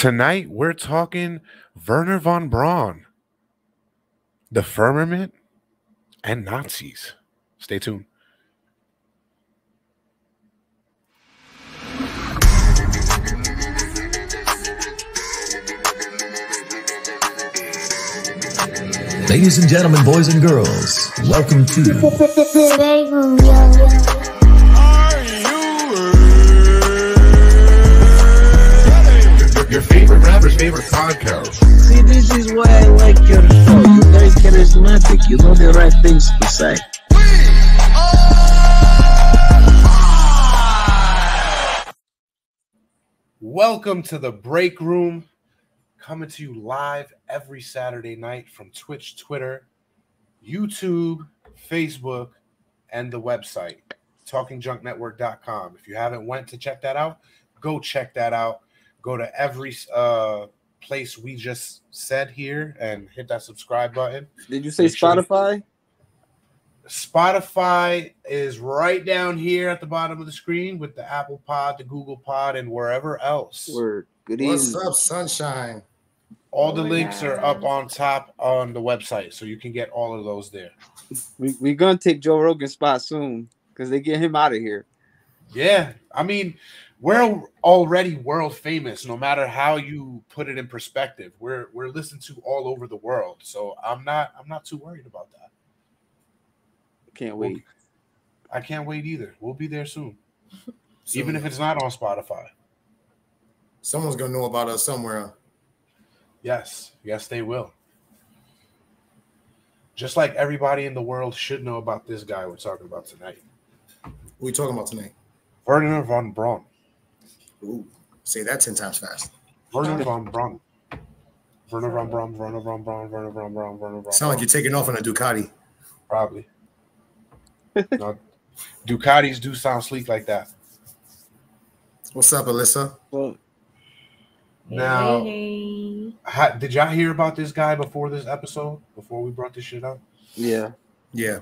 Tonight we're talking Wernher von Braun, the firmament, and Nazis. Stay tuned. Ladies and gentlemen, boys and girls, welcome to Your favorite rapper's favorite podcast. See, this is why I like your show. You guys charismatic. You know the right things to say. Welcome to the break room, coming to you live every Saturday night from Twitch, Twitter, YouTube, Facebook, and the website, talkingjunknetwork.com. If you haven't went to check that out, go check that out. Go to every uh, place we just said here and hit that subscribe button. Did you say Make sure you- Spotify? Spotify is right down here at the bottom of the screen with the Apple Pod, the Google Pod, and wherever else. Word. Good What's evening. up, sunshine? All the Oh my links are up on top on the website, so you can get all of those there. We we gonna take Joe Rogan's spot soon because they get him out of here. Yeah, I mean, we're already world famous. No matter how you put it in perspective, we're we're listened to all over the world. So I'm not I'm not too worried about that. Can't Well, wait. I can't wait either. We'll be there soon, even if it's not on Spotify. someone's gonna know about us somewhere. Yes, yes, they will. Just like everybody in the world should know about this guy we're talking about tonight, What we talking about tonight? Wernher von Braun. Ooh, say that ten times fast. Wernher von Braun. Wernher von Braun. Wernher von Braun. Wernher von Braun. Wernher von. Sound like you're taking off on a Ducati. Probably. no, Ducatis do sound sleek like that. What's up, Alyssa? Well, Now, Hey, ha- did y'all hear about this guy before this episode? Before we brought this shit up? yeah. Yeah,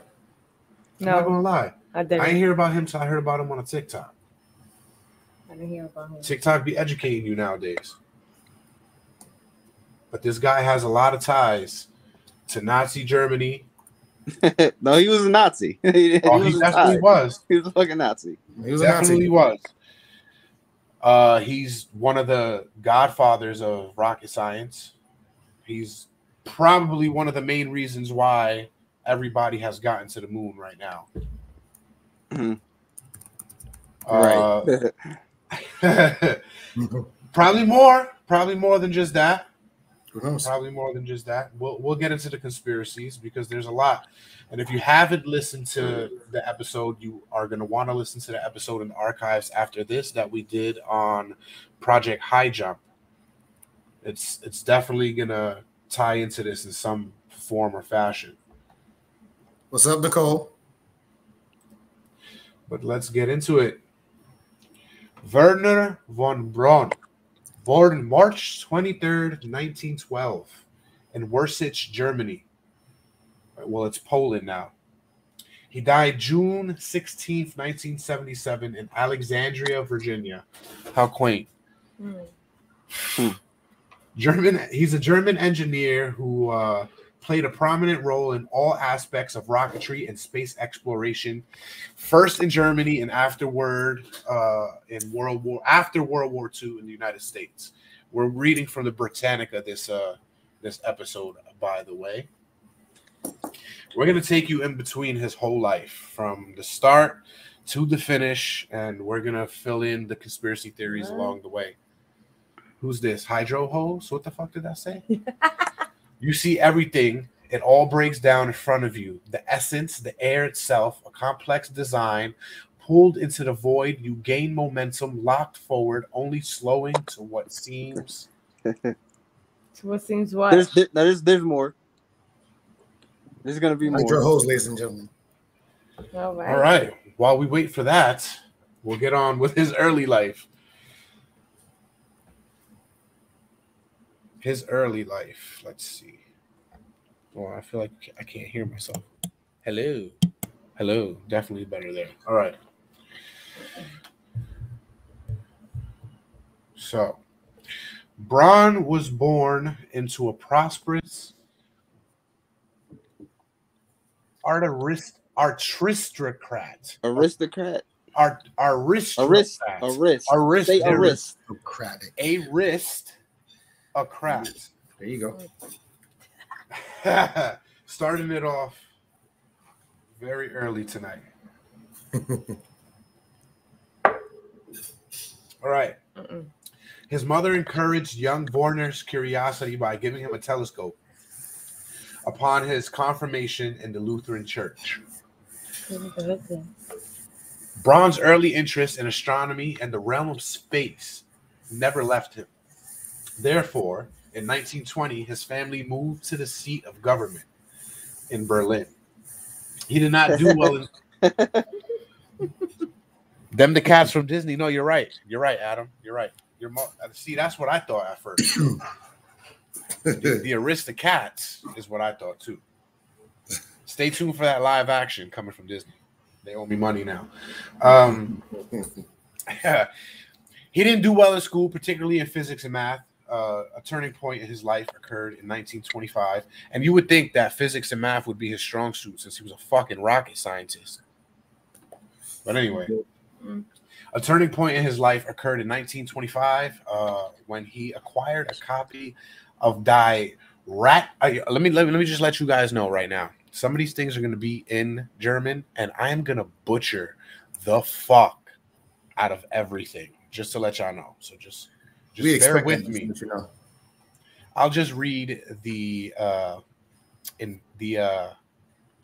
I'm not gonna lie. I I didn't. ain't hear about him till I heard about him on a TikTok. I didn't hear about him. TikTok be educating you nowadays. But this guy has a lot of ties to Nazi Germany. no, he was a Nazi. he, Oh, he was a definitely Nazi. was. He was a fucking Nazi. he was a Definitely Nazi. was. Uh, he's one of the godfathers of rocket science. He's probably one of the main reasons why everybody has gotten to the moon right now. Mhm. Uh, Right. probably more. Probably more than just that. Who knows? Probably more than just that. We'll we'll get into the conspiracies because there's a lot. And if you haven't listened to the episode, you are going to want to listen to the episode in the archives after this that we did on Project High Jump. It's it's definitely going to tie into this in some form or fashion. What's up, Nicole? But let's get into it. Wernher von Braun, born March 23rd, 1912, in Wursich, Germany. Well, it's Poland now. He died June 16th, 1977, in Alexandria, Virginia. How quaint. Hmm. German. He's a German engineer who uh, played a prominent role in all aspects of rocketry and space exploration. First in Germany and afterward uh, in World War after World War II in the United States. We're reading from the Britannica this uh, this episode, by the way. We're gonna take you in between his whole life, from the start to the finish, and we're gonna fill in the conspiracy theories What? along the way. Who's this? Hydro hose? What the fuck did that say? you see everything. It all breaks down in front of you. The essence, the air itself, a complex design, pulled into the void. You gain momentum, locked forward, only slowing to what seems. So what seems what? There's there- there's there's more. There's gonna be Hydro more. hose, ladies and gentlemen. All right. All right. While we wait for that, we'll get on with his early life. His early life. Let's see. Oh, I feel like I can't hear myself. Hello. Hello. Definitely better there. All right. So, Braun was born into a prosperous artist, aristocrat. Aristocrat. Art, Arist. aristocrat. Arist. Arist. Is arist. Socratic. A wrist, a crat. There you go. Starting it off very early tonight. All right. Mm-mm. His mother encouraged young Wernher's curiosity by giving him a telescope upon his confirmation in the Lutheran Church. Braun's early interest in astronomy and the realm of space never left him. Therefore, in 1920, his family moved to the seat of government in Berlin. He did not do well in them the cats from Disney. No, you're right. You're right, Adam. You're right. You're mo- see. That's what I thought at first. the, the Aristocats is what I thought too. Stay tuned for that live action coming from Disney. They owe me money now. Um, he didn't do well in school, particularly in physics and math. Uh, a turning point in his life occurred in 1925, and you would think that physics and math would be his strong suit since he was a fucking rocket scientist. But anyway, a turning point in his life occurred in 1925 uh, when he acquired a copy of Die Rat. Let me let me let me just let you guys know right now. Some of these things are going to be in German, and I am going to butcher the fuck out of everything, just to let y'all know. So just just we bear with me. just to let you know. I'll just read the uh in the uh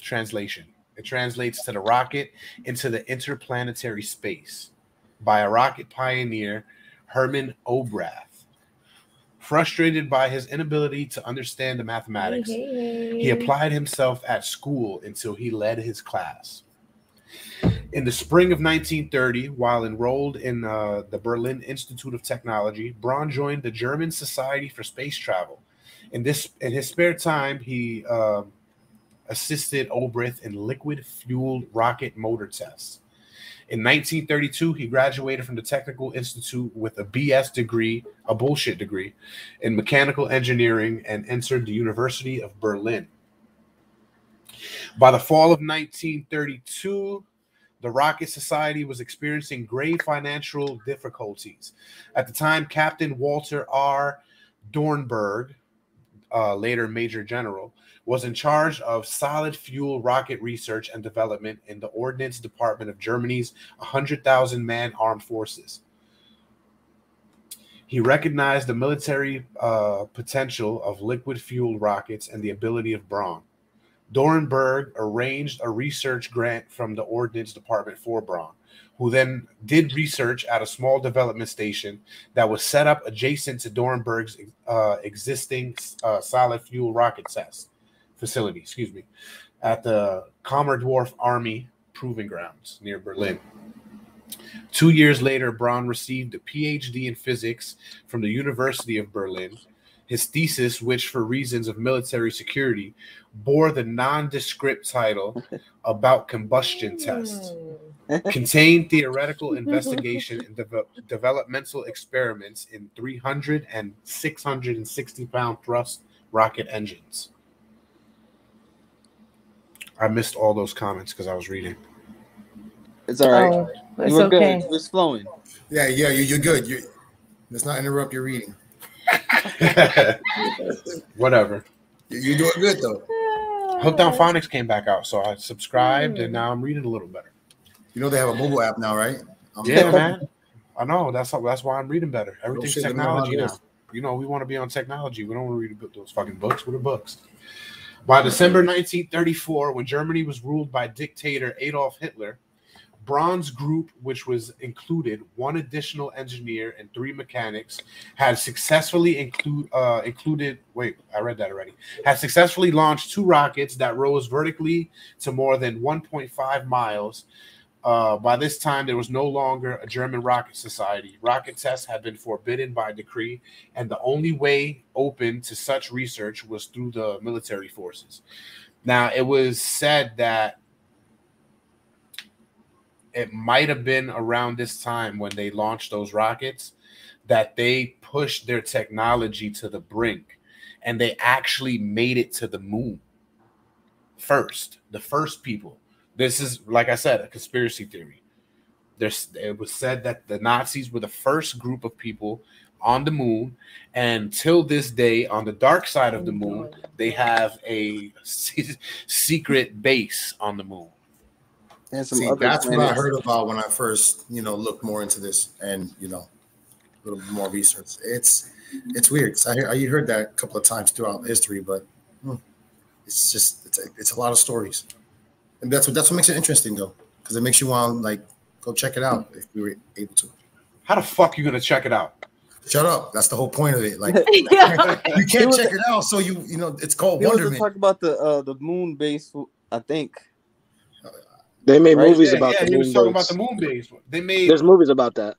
translation. It translates to the rocket into the interplanetary space by a rocket pioneer, Hermann Oberth. Frustrated by his inability to understand the mathematics, he applied himself at school until he led his class. In the spring of 1930, while enrolled in uh, the Berlin Institute of Technology, Braun joined the German Society for Space Travel. In this, in his spare time, he um assisted Oberth in liquid-fueled rocket motor tests. In 1932, he graduated from the Technical Institute with a BS degree, a bullshit degree, in mechanical engineering and entered the University of Berlin. By the fall of 1932, the Rocket Society was experiencing grave financial difficulties. At the time, Captain Walter R. Dornberg, uh, later Major General, was in charge of solid fuel rocket research and development in the Ordnance Department of Germany's 100,000 man armed forces. He recognized the military uh, potential of liquid fueled rockets and the ability of Braun. Dorenberg arranged a research grant from the Ordnance Department for Braun, who then did research at a small development station that was set up adjacent to Dorenberg's uh, existing uh, solid fuel rocket test facility, excuse me, at the Kummersdorf Army Proving Grounds near Berlin. Two years later, Braun received a PhD in physics from the University of Berlin. His thesis, which for reasons of military security bore the nondescript title about combustion tests, mm. contained theoretical investigation and deve- developmental experiments in 300 and 660 pound thrust rocket engines. I missed all those comments because I was reading. It's all right. Oh, it's you were okay. good. It was flowing. Yeah, yeah, you, you're good. You let's not interrupt your reading. Whatever. You- You're doing good though. Hooked on Phonics came back out, so I subscribed and now I'm reading a little better. You know they have a mobile app now, right? Um, Yeah, man. I know. That's how, that's why I'm reading better. Everything's shit, let me know how technology now. You know, we want to be on technology. We don't want to read those fucking books. What are books? By December 1934, when Germany was ruled by dictator Adolf Hitler, Braun's group, which was included one additional engineer and three mechanics, had successfully include uh, included. Wait, I read that already. Had successfully launched two rockets that rose vertically to more than 1.5 miles. Uh, by this time, there was no longer a German rocket society. Rocket tests had been forbidden by decree, and the only way open to such research was through the military forces. Now, it was said that it might have been around this time when they launched those rockets that they pushed their technology to the brink and they actually made it to the moon first. The first people. This is, like I said, a conspiracy theory. There's, it was said that the Nazis were the first group of people on the moon, and till this day, on the dark side of the oh, moon, they have a secret base on the moon. And some See, other that's what I heard about when I first, you know, looked more into this and you know, a little bit more research. It's it's weird. 'cause I hear, I heard that a couple of times throughout history, but hmm, it's just it's a, it's a lot of stories, and that's what that's what makes it interesting though, because it makes you want to like go check it out if we were able to. How the fuck you gonna check it out? Shut up. That's the whole point of it. Like yeah. you can't was check it out, so you you know it's called He was to wonderment. talk about the uh the moon base. I think. They made Right? movies yeah, about yeah, the he was talking base. about the moon base. They made There's movies about that.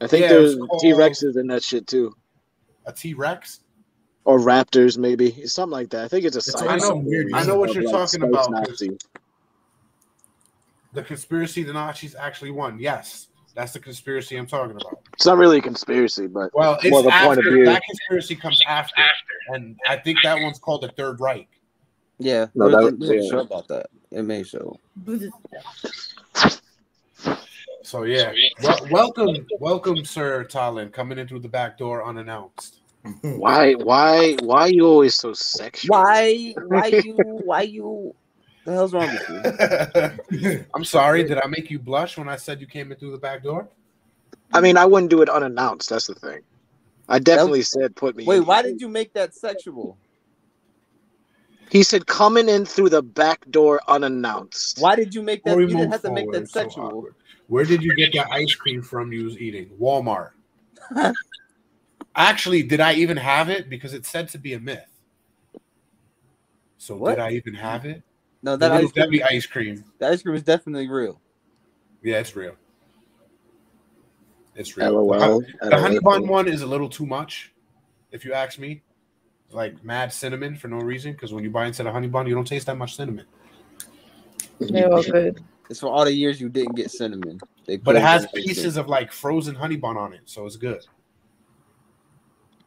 I think Yeah, there's T Rexes in that shit too, a T Rex. or raptors maybe. It's something like that. I think it's a It's some weird I know what you're like, talking about. The conspiracy the Nazis actually won. Yes, that's the conspiracy I'm talking about. It's not really a conspiracy, but Well, it's Well, the point of after view- that conspiracy comes after, and I think that one's called the Third Reich. Yeah. No, there's that- a- there's a yeah. show about that. It may show. So yeah, well, welcome, welcome, Sir Talon, coming in through the back door unannounced. why, why, why are you always so sexual? Why? Why you? Why you? The hell's wrong with you? I'm sorry. Did I make you blush when I said you came in through the back door? I mean, I wouldn't do it unannounced. That's the thing. I definitely said put me. Wait, in. why did you make that sexual? He said coming in through the back door unannounced. Why did you make that? Before You didn't have to make that so sexual. awkward. Where did you get that ice cream from you was eating? Walmart. Actually, did I even have it? Because it's said to be a myth. So What? did I even have it? no, The that little ice cream, Debbie ice cream. that ice cream is definitely real. Yeah, it's real. It's real. LOL. The honey bun one is a little too much, if you ask me. Like mad cinnamon for no reason, because when you buy instead of honey bun, you don't taste that much cinnamon. They're all good. It's for all the years you didn't get cinnamon. They But it has in the pieces of like frozen honey bun on it, so it's good.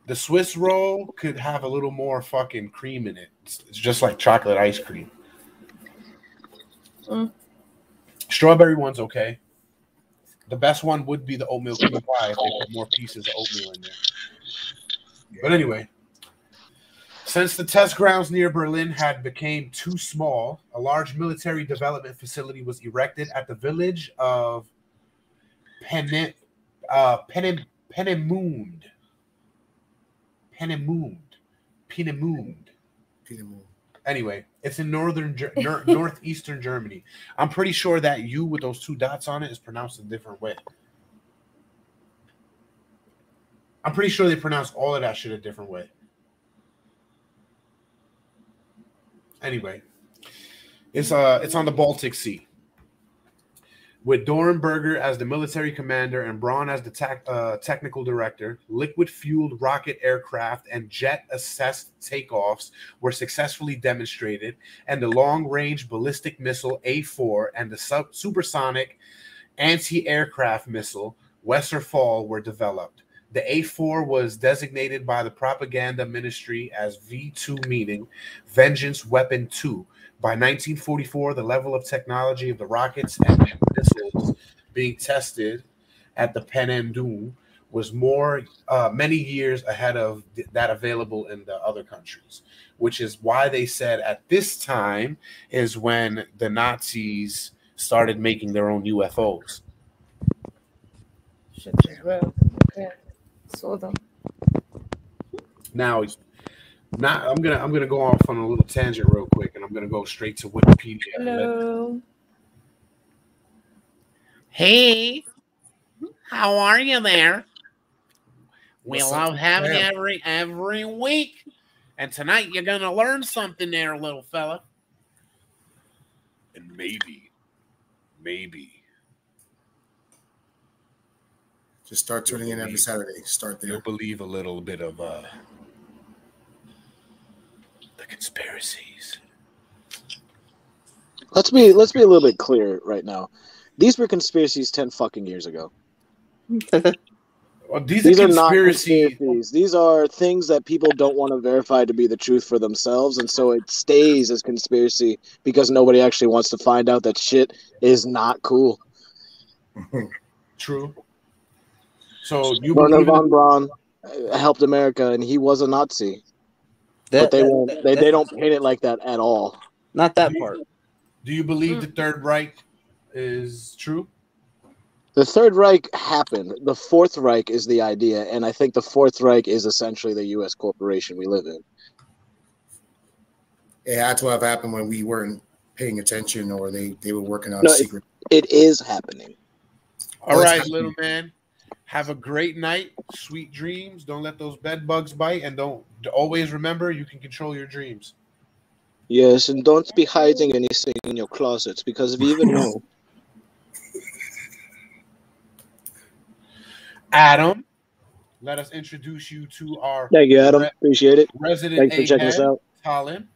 The Swiss roll could have a little more fucking cream in it. It's, it's just like chocolate ice cream. Mm. Strawberry one's okay. The best one would be the oatmeal cream pie if they put more pieces of oatmeal in there. But anyway, since the test grounds near Berlin had became too small, a large military development facility was erected at the village of Penne, uh, Penne, Pennemund. Pennemund. Pennemund. Anyway, it's in northern Ger- nor- northeastern Germany. I'm pretty sure that U with those two dots on it is pronounced a different way. I'm pretty sure they pronounce all of that shit a different way. Anyway, it's uh it's on the Baltic Sea. With Dornberger as the military commander and Braun as the tech uh, technical director, liquid fueled rocket aircraft and jet assisted takeoffs were successfully demonstrated, and the long range ballistic missile A 4 and the sub- supersonic anti aircraft missile Wasserfall were developed. The A4 was designated by the propaganda ministry as V2, meaning Vengeance Weapon 2. By 1944, the level of technology of the rockets and missiles being tested at the Penendum was more, uh, many years ahead of th- that available in the other countries, which is why they said at this time is when the Nazis started making their own UFOs. Shit is real. Okay. Saw them. Now, not I'm gonna I'm gonna go off on a little tangent real quick, and I'm gonna go straight to Wikipedia. Hello. Hey, how are you there? We What's love up, having you every every week, and tonight you're gonna learn something there, little fella. and maybe, maybe Just start tuning in every Saturday. Start there. you'll there. believe a little bit of uh the conspiracies. Let's be let's be a little bit clear right now. These were conspiracies ten fucking years ago. Well, these, These are are not conspiracies. These are things that people don't want to verify to be the truth for themselves, and so it stays as conspiracy because nobody actually wants to find out that shit is not cool. True. So you Wernher believe in von Braun uh, helped America, and he was a Nazi, That- but they that- won't. that- They, they don't paint it like that at all. Not that part. Do you believe the Third Reich is true? The Third Reich happened. The Fourth Reich is the idea, and I think the Fourth Reich is essentially the U.S. corporation we live in. It had to have happened when we weren't paying attention or they, they were working on No, a it- secret. It is happening. All Oh, it's right, happening. little man. Have a great night. Sweet dreams. Don't let those bed bugs bite, and don't always remember you can control your dreams. Yes, and don't be hiding anything in your closets because if you even know. Adam, let us introduce you to our Thank you, Adam. Re- Appreciate it. resident Thanks for checking us out. Talon.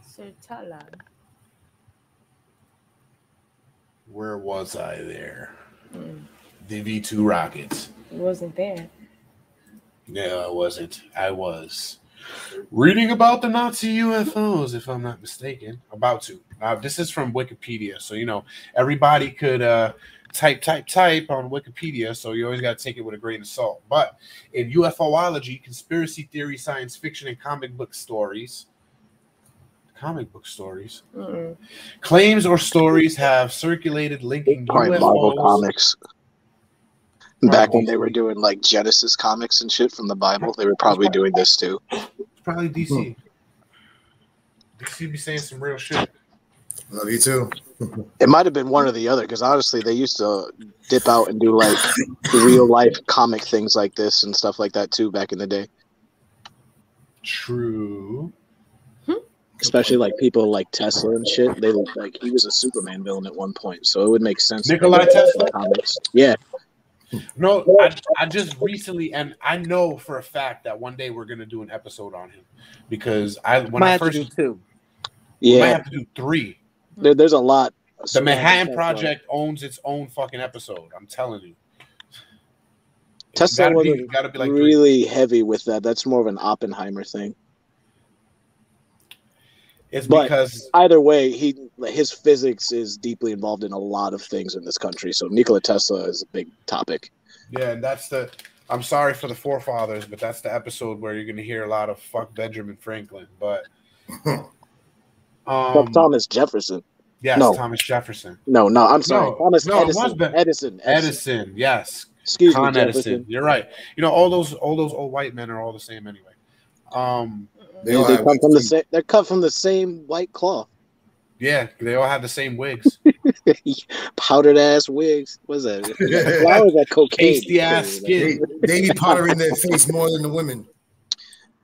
Sir Talon. Where was I there? Mm. The V2 rockets. It wasn't there. No, I wasn't. I was reading about the Nazi UFOs, if I'm not mistaken. About to. Uh, this is from Wikipedia, so you know everybody could uh, type, type, type on Wikipedia. So you always got to take it with a grain of salt. But in UFOlogy, conspiracy theory, science fiction, and comic book stories, comic book stories, Mm-mm. claims or stories have circulated linking Probably Marvel comics. Back when they were doing like Genesis comics and shit from the Bible, they were probably doing this too. Probably DC. Hmm. DC be saying some real shit. Love you too. It might have been one or the other because honestly, they used to dip out and do like real life comic things like this and stuff like that too back in the day. True. Hmm. Especially like people like Tesla and shit. They look like he was a Superman villain at one point, so it would make sense. that Nikolai Tesla? Comics. Yeah, No, I, I just recently, and I know for a fact that one day we're gonna do an episode on him because I when Might I have to first do two. we might have to do three. There, there's a lot. The Manhattan Project owns its own fucking episode. I'm telling you. It's Tesla gotta be, wasn't gotta be like three. really heavy with that. That's more of an Oppenheimer thing. It's but- because Either way, he his physics is deeply involved in a lot of things in this country. So Nikola Tesla is a big topic. yeah, and that's the. I'm sorry for the forefathers, but that's the episode where you're gonna hear a lot of fuck Benjamin Franklin. But um, Thomas Jefferson. yes, no. Thomas Jefferson, No, no, I'm sorry. No, Thomas no, it was Edison. Ben- Edison. Edison. Edison. Yes, Excuse Con me, Edison. Jefferson. You're right. You know, all those all those old white men are all the same anyway. Um, They They, they come from the same- same. They're cut from the same white cloth. yeah, they all have the same wigs. Powdered ass wigs. What's that? Why was that cocaine. Pasty ass skin. They, they be powdering their face more than the women.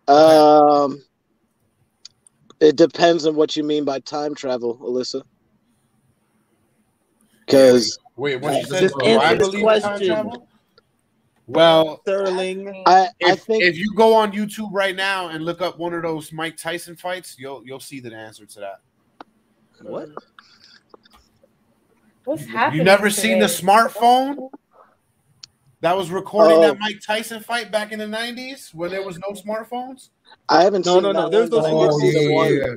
Um, it depends on what you mean by time travel, Alyssa. Because Wait, what you said? Just Do I answer this believe in time question. travel? Well, Sterling. I, I if, think if you go on YouTube right now and look up one of those Mike Tyson fights, you'll you'll see the answer to that. What? What's happening? You never seen the smartphone that was recording Oh. that Mike Tyson fight back in the '90s when there was no smartphones? I haven't No, seen. no, no, there's those but I did Oh, see the oh, yeah, one- yeah, yeah.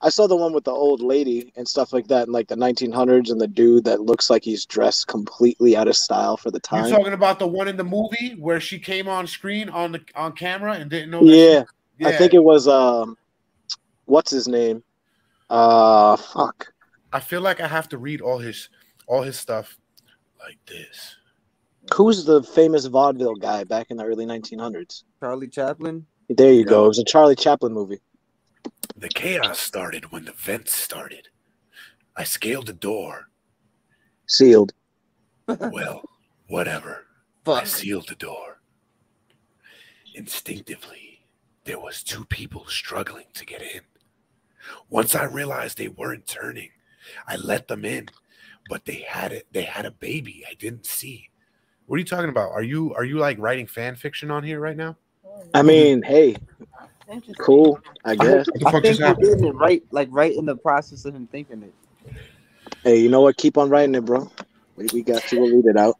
I saw the one with the old lady and stuff like that in like the 1900s, and the dude that looks like he's dressed completely out of style for the time. You're talking about the one in the movie where she came on screen on the on camera and didn't know. That Yeah, she- I think it was um, what's his name? Uh, fuck. I feel like I have to read all his all his stuff like this. Who's the famous vaudeville guy back in the early 1900s? Charlie Chaplin. There you go. It was a Charlie Chaplin movie. The chaos started when the vents started. I scaled the door. Sealed. Well, whatever. I sealed the door. Instinctively, there was two people struggling to get in. Once I realized they weren't turning, I let them in, but they had it. They had a baby I didn't see. What are you talking about? Are you are you like writing fan fiction on here right now? I mean, hey, Interesting. Cool. I guess. What the I think just we're getting it right, like right in the process of him thinking it. Hey, you know what? Keep on writing it, bro. We, we got you. We'll read it out.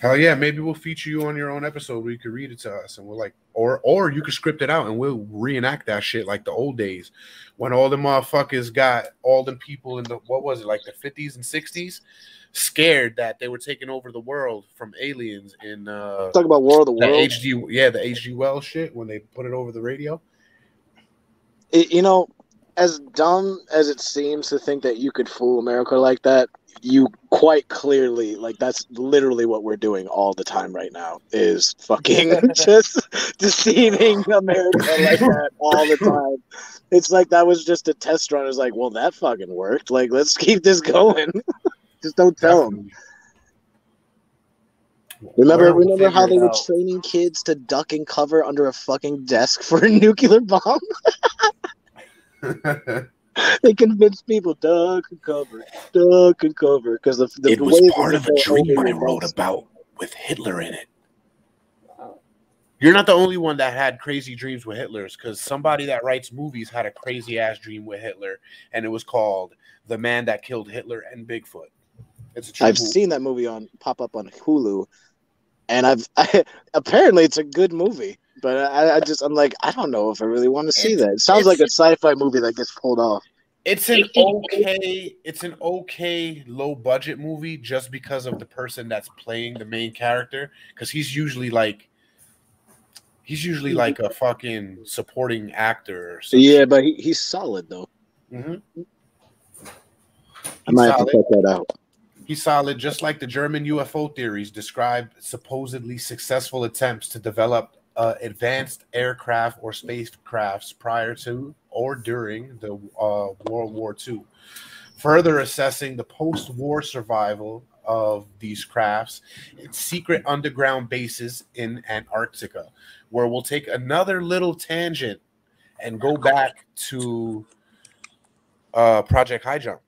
Hell yeah, maybe we'll feature you on your own episode where you could read it to us and we're like or or you could script it out and we'll reenact that shit like the old days when all the motherfuckers got all the people in the what was it, like the 50s and 60s scared that they were taking over the world from aliens in uh Talk about War of the the Worlds. HD yeah, the HG Wells shit when they put it over the radio. It- you know, as dumb as it seems to think that you could fool America like that, you quite clearly like that's literally what we're doing all the time right now is fucking just deceiving America like that all the time. It's like that was just a test run. It's like, well, that fucking worked. Like, let's keep this going. just don't tell them. Remember, we'll remember how they were out. training kids to duck and cover under a fucking desk for a nuclear bomb? they convinced people duck and cover, duck and cover, because the, the It the was part of a dream holding I wrote bombs- about with Hitler in it. You're not the only one that had crazy dreams with Hitler's because somebody that writes movies had a crazy ass dream with Hitler, and it was called "The Man That Killed Hitler and Bigfoot." It's a true I've movie. seen that movie on pop up on Hulu, and I've apparently it's a good movie. But I, I just I'm like I don't know if I really want to see It's- that. It sounds like a sci-fi movie that gets pulled off. It's an okay, it's an okay low budget movie just because of the person that's playing the main character because he's usually like he's usually like a fucking supporting actor. Or something. Yeah, but he, he's solid though. Mhm. I might have to check that out. He's solid, just like the German UFO theories describe supposedly successful attempts to develop uh, advanced aircraft or spacecrafts prior to or during the uh, World War II. Further assessing the post war survival of these crafts in secret underground bases in Antarctica, where we'll take another little tangent and go back to uh, Project High Jump.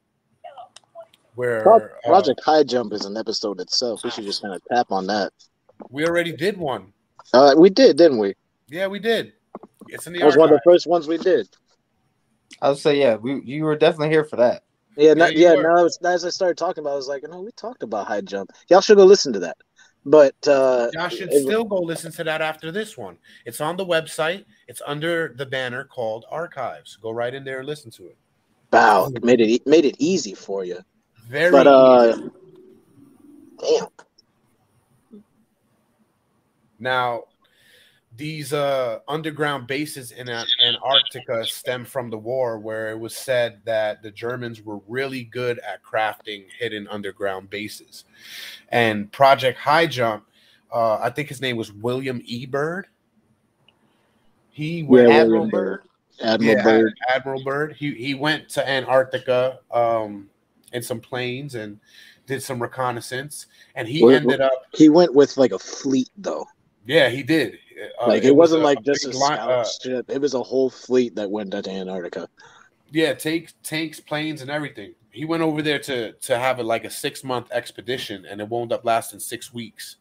Where uh, Project High Jump is an episode itself. We should just kind of tap on that. We already did one. Uh, we did, didn't we? Yeah, we did. It's in the That was one of the first ones we did. I would say, yeah, we you were definitely here for that. Yeah, no, you yeah. were. Now, it's- as I started talking about, it, I was like, no, we talked about high jump. Y'all should go listen to that. But uh, Y'all should it- still go listen to that after this one. It's on the website. It's under the banner called Archives. Go right in there and listen to it. wow, made it made it easy for you. Very But uh, damn, Now, these uh, underground bases in Antarctica stem from the war, where it was said that the Germans were really good at crafting hidden underground bases. And Project High Jump, uh, I think his name was William E. Byrd. He went Admiral Byrd. Admiral yeah, Byrd. Admiral Byrd. He he went to Antarctica um, in some planes and did some reconnaissance, and he ended up. He went with like a fleet though. Yeah, he did. Uh, like it, was wasn't a- like a just a scout uh, ship. It was a whole fleet that went to Antarctica. yeah, tanks, tanks, planes, and everything. He went over there to to have it like a six month expedition, and it wound up lasting six weeks.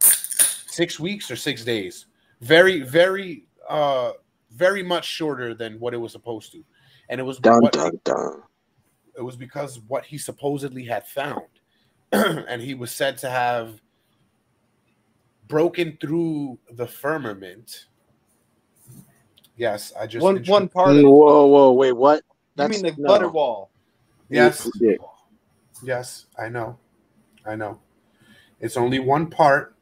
Six weeks or six days. Very, very, uh, very much shorter than what it was supposed to, and it was Dun what dun dun. it was because what he supposedly had found and he was said to have broken through the firmament yes i just One one part of Whoa, whoa, wait, what? you mean the no. butter wall. yes Yeah. yes i know i know it's only one part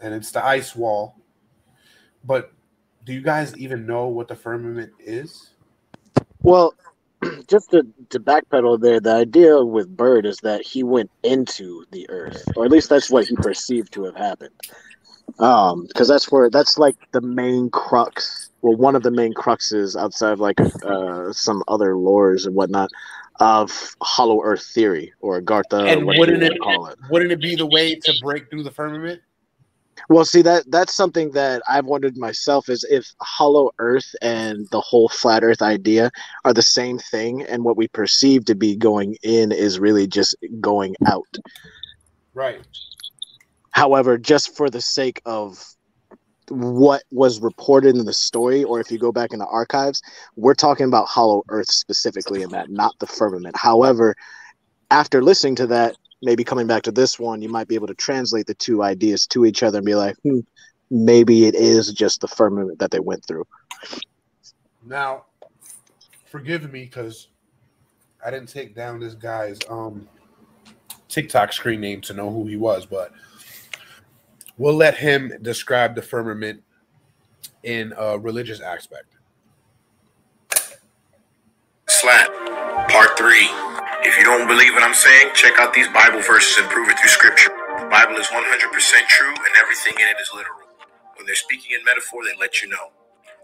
and it's the ice wall but do you guys even know what the firmament is Well, just to, to backpedal there, the idea with Byrd is that he went into the Earth, or at least that's what he perceived to have happened. Um, because that's where that's like the main crux, well, one of the main cruxes outside of like uh some other lores and whatnot of Hollow Earth theory or Gartha. and you wouldn't it call it? wouldn't it be the way to break through the firmament Well, see that that's something that I've wondered myself is if Hollow Earth and the whole flat Earth idea are the same thing, and what we perceive to be going in is really just going out. right However, just for the sake of what was reported in the story, or if you go back in the archives, we're talking about Hollow Earth specifically in that, not the firmament. However, after listening to that, maybe coming back to this one, you might be able to translate the two ideas to each other and be like, hmm, maybe it is just the firmament that they went through. Now, forgive me because I didn't take down this guy's um TikTok screen name to know who he was, but we'll let him describe the firmament in a religious aspect. Slap, part three. If you don't believe what I'm saying, check out these Bible verses and prove it through scripture. The Bible is 100% true and everything in it is literal. When they're speaking in metaphor, they let you know.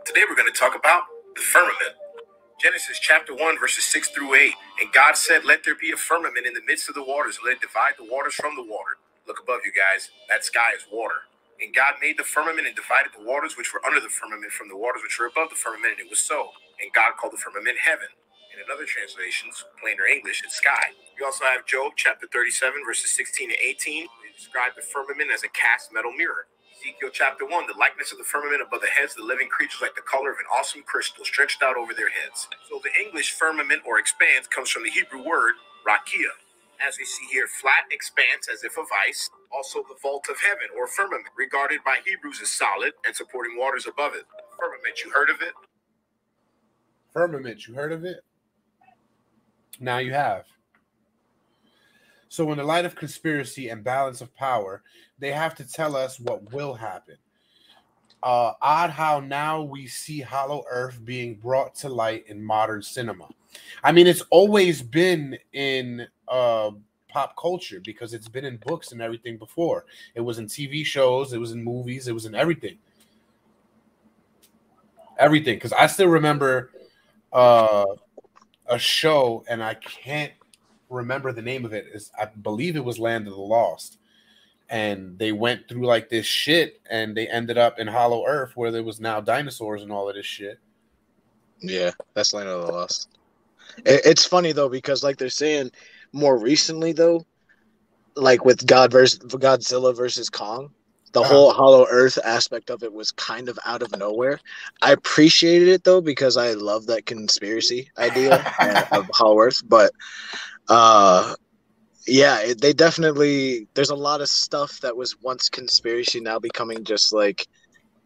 Today we're going to talk about the firmament. Genesis chapter 1, verses 6 through 8. And God said, Let there be a firmament in the midst of the waters, let it divide the waters from the water. Look above you guys. That sky is water. And God made the firmament and divided the waters which were under the firmament from the waters which were above the firmament, and it was so. And God called the firmament heaven. In another translations, plainer English, it's sky. We also have Job chapter 37, verses 16 to 18. They describe the firmament as a cast metal mirror. Ezekiel chapter 1, the likeness of the firmament above the heads of the living creatures like the color of an awesome crystal stretched out over their heads. So the English firmament or expanse comes from the Hebrew word rakia. As we see here, flat expanse as if of ice. Also the vault of heaven or firmament, regarded by Hebrews as solid and supporting waters above it. Firmament, you heard of it? Firmament, you heard of it? Now you have. So, in the light of conspiracy and balance of power, they have to tell us what will happen. Uh, odd how now we see Hollow Earth being brought to light in modern cinema. I mean, it's always been in uh, pop culture because it's been in books and everything before. It was in TV shows, it was in movies, it was in everything. Everything. Because I still remember uh, a show, and I can't remember the name of it. Is I believe it was Land of the Lost, and they went through like this shit, and they ended up in Hollow Earth, where there was now dinosaurs and all of this shit. Yeah, that's Land of the Lost. It's funny though because like they're saying more recently though, like with God versus Godzilla versus Kong, the Uh-huh. whole Hollow Earth aspect of it was kind of out of nowhere. I appreciated it though because I love that conspiracy idea uh, of Hollow Earth, but uh yeah, it, they definitely there's a lot of stuff that was once conspiracy now becoming just like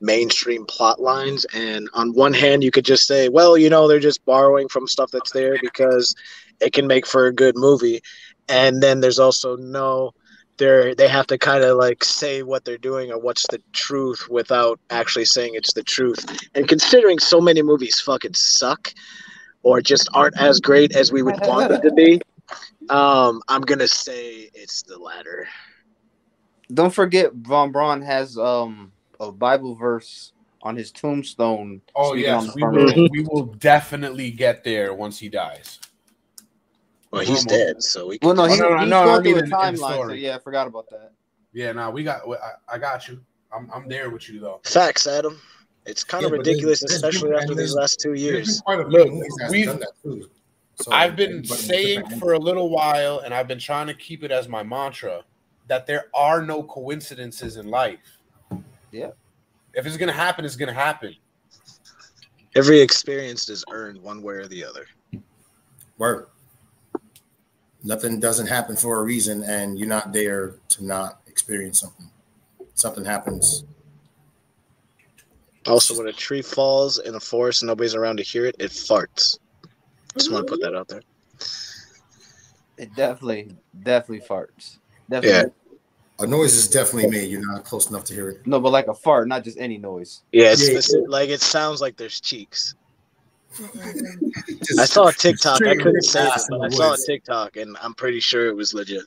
mainstream plot lines and on one hand you could just say well you know they're just borrowing from stuff that's there because it can make for a good movie and then there's also no they're they have to kind of like say what they're doing or what's the truth without actually saying it's the truth and considering so many movies fucking suck or just aren't as great as we would want them to be um i'm gonna say it's the latter Don't forget, Von Braun has um a Bible verse on his tombstone. Oh speaking yes, we will. We will definitely get there once he dies. Well he's Normal. dead so we Well, no, Oh, he, no, no, he's no, going I through mean a in- in the timeline. So yeah, I forgot about that. Yeah, now we got. I, I got you. I'm, I'm there with you though. facts adam it's kind of Yeah, but ridiculous there's- there's especially been- after and these last two years been quite a few Look, we've- done that too. So I've been saying for a little while, and I've been trying to keep it as my mantra, that there are no coincidences in life. Yeah. If it's gonna happen, it's gonna happen. every experience is earned one way or the other Word. Nothing doesn't happen for a reason, and you're not there to not experience something. Something happens. Also, when a tree falls in a forest and nobody's around to hear it, it farts. Just want to put that out there. It definitely, definitely farts. Definitely. A noise is definitely made. You're not close enough to hear it. No, but like a fart, not just any noise. Yeah, it's Yeah, the- like it sounds like there's cheeks. Just I saw a TikTok. I couldn't say it, but I saw a. TikTok, and I'm pretty sure it was legit.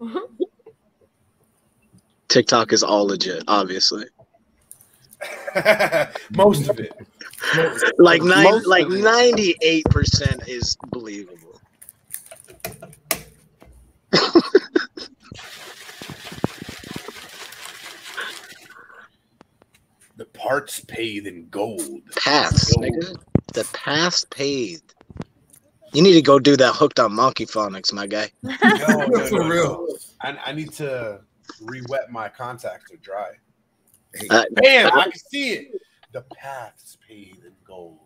Mm-hmm. TikTok is all legit, obviously. Most of it. Like nine, like ninety eight percent is believable. The parts paid in gold. Paths, nigga. The paths paved. You need to go do that hooked on monkey phonics, my guy. No, no, For real. no. I, I need to re-wet my contacts are dry. Hey, Uh, Bam! I can see it. The paths paved in gold.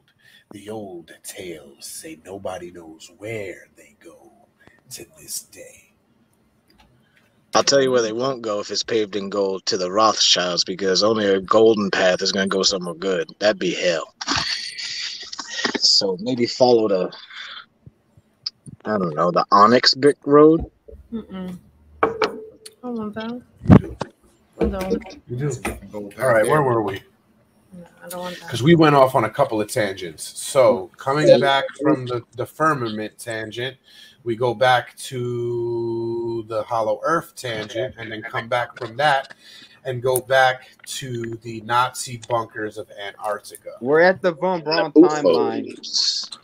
The old tales say nobody knows where they go to this day. I'll tell you where they won't go if it's paved in gold to the Rothschilds because only a golden path is going to go somewhere good. That'd be hell. So maybe follow the, I don't know, the Onyx Brick Road. Mm-mm. I want that. I don't. You do. All right, where were we? No, I don't want. Because we went off on a couple of tangents. So coming back from the, the firmament tangent, we go back to the hollow earth tangent and then come back from that and go back to the Nazi bunkers of Antarctica. We're at the Von Braun timeline.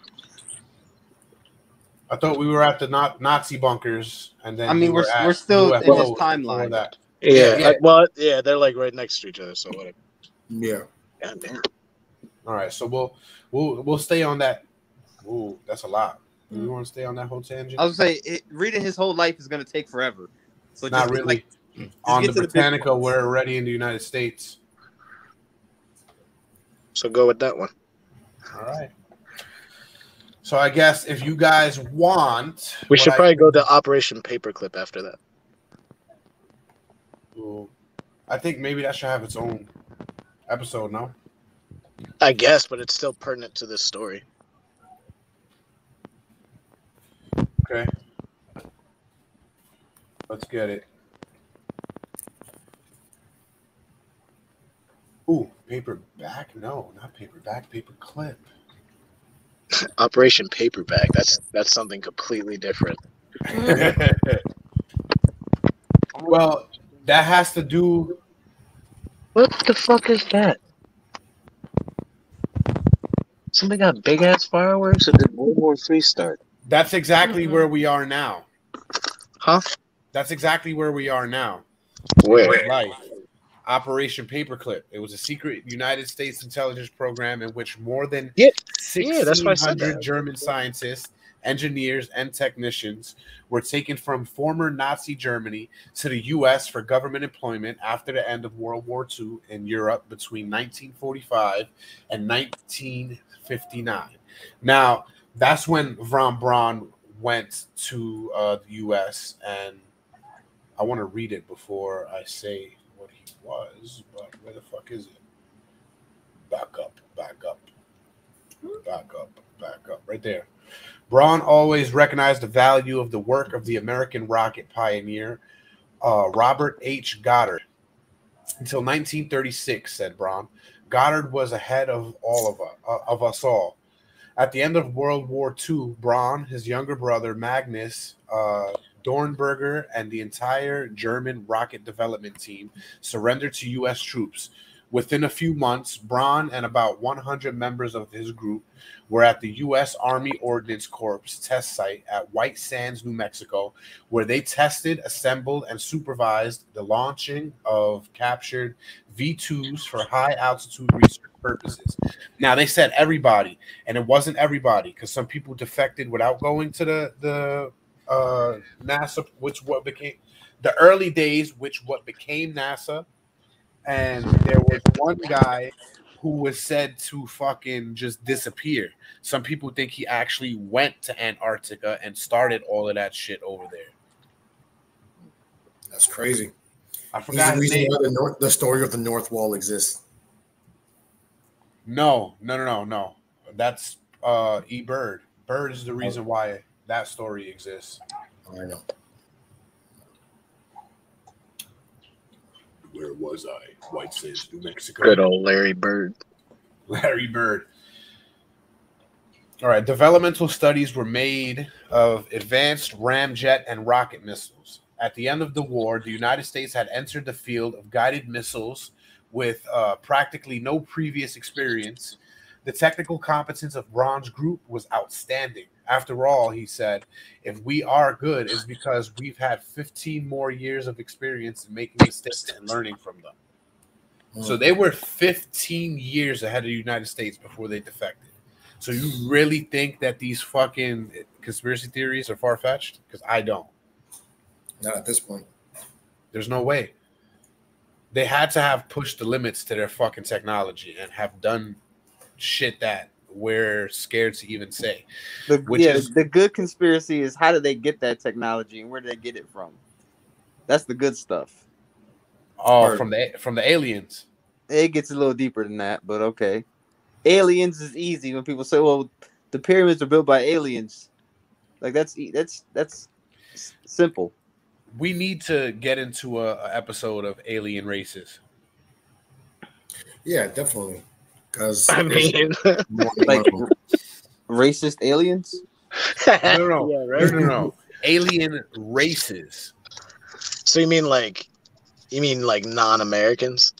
I thought we were at the Na- Nazi bunkers and then I mean, we we're- were we're still in this timeline. That. Yeah, Yeah. I- well, yeah, they're like right next to each other. So whatever. Yeah. God damn. All right, so we'll we'll we'll stay on that. Ooh, that's a lot. Do you want to stay on that whole tangent? I was say it, reading his whole life is going to take forever. So Not just, really. like, on get the to the Britannica, ones. we're already in the United States. So go with that one. All right. So I guess if you guys want, We should probably can go to Operation Paperclip after that. do- I think maybe that should have its own episode. No. I guess, but it's still pertinent to this story. Okay. Let's get it. Ooh, paperback? No, not paperback. Paper clip. Operation Paperback. That's that's something completely different. well, that has to do. What the fuck is that? Somebody got big ass fireworks, or did World War Three start? That's exactly mm-hmm. where we are now. Huh? That's exactly where we are now. Where? Life. Operation Paperclip. It was a secret United States intelligence program in which more than Yeah, yeah, that's why I said 1,600 that. German scientists, engineers, and technicians were taken from former Nazi Germany to the U.S. for government employment after the end of World War II in Europe between 1945 and 1959. Now, that's when Von Braun went to uh, the U.S. and I want to read it before I say was, but where the fuck is it? Back up, back up, back up, back up, right there. Braun always recognized the value of the work of the American rocket pioneer, uh, Robert H. Goddard. Until 1936, said Braun, Goddard was ahead of all of us, uh, of us all. At the end of World War II, Braun, his younger brother Magnus uh, Dornberger, and the entire German rocket development team surrendered to U.S. troops. Within a few months, Braun and about 100 members of his group were at the U.S. Army Ordnance Corps test site at White Sands, New Mexico, where they tested, assembled, and supervised the launching of captured V 2s for high altitude research purposes. Now, they said everybody, and it wasn't everybody because some people defected without going to the, the uh, NASA, which what became the early days, which what became NASA. And there was one guy who was said to fucking just disappear. Some people think he actually went to Antarctica and started all of that shit over there. That's crazy. I forgot his reason why the, North, the story of the North Wall exists. No, no, no, no, no. That's uh E Byrd. Byrd is the reason why that story exists. I know. Where was I? White Sands, New Mexico. Good old Larry Bird. Larry Bird. All right. Developmental studies were made of advanced ramjet and rocket missiles. At the end of the war, the United States had entered the field of guided missiles with uh, practically no previous experience. The technical competence of Braun's group was outstanding. After all, he said, if we are good, it's because we've had 15 more years of experience in making mistakes and learning from them. So they were 15 years ahead of the United States before they defected. So you really think that these fucking conspiracy theories are far fetched? Because I don't. Not at this point. There's no way. They had to have pushed the limits to their fucking technology and have done shit that we're scared to even say. The, Which yeah, is the good conspiracy is how do they get that technology and where do they get it from? That's the good stuff. Oh, Or- from the from the aliens. It gets a little deeper than that, but okay. Aliens is easy when people say, "Well, the pyramids are built by aliens." Like that's e- that's that's simple. We need to get into a, a episode of alien races. Yeah, definitely. Because I mean, Like racist aliens. No, no, no, Yeah, no, no, no. Alien races. So you mean like, you mean like non-Americans,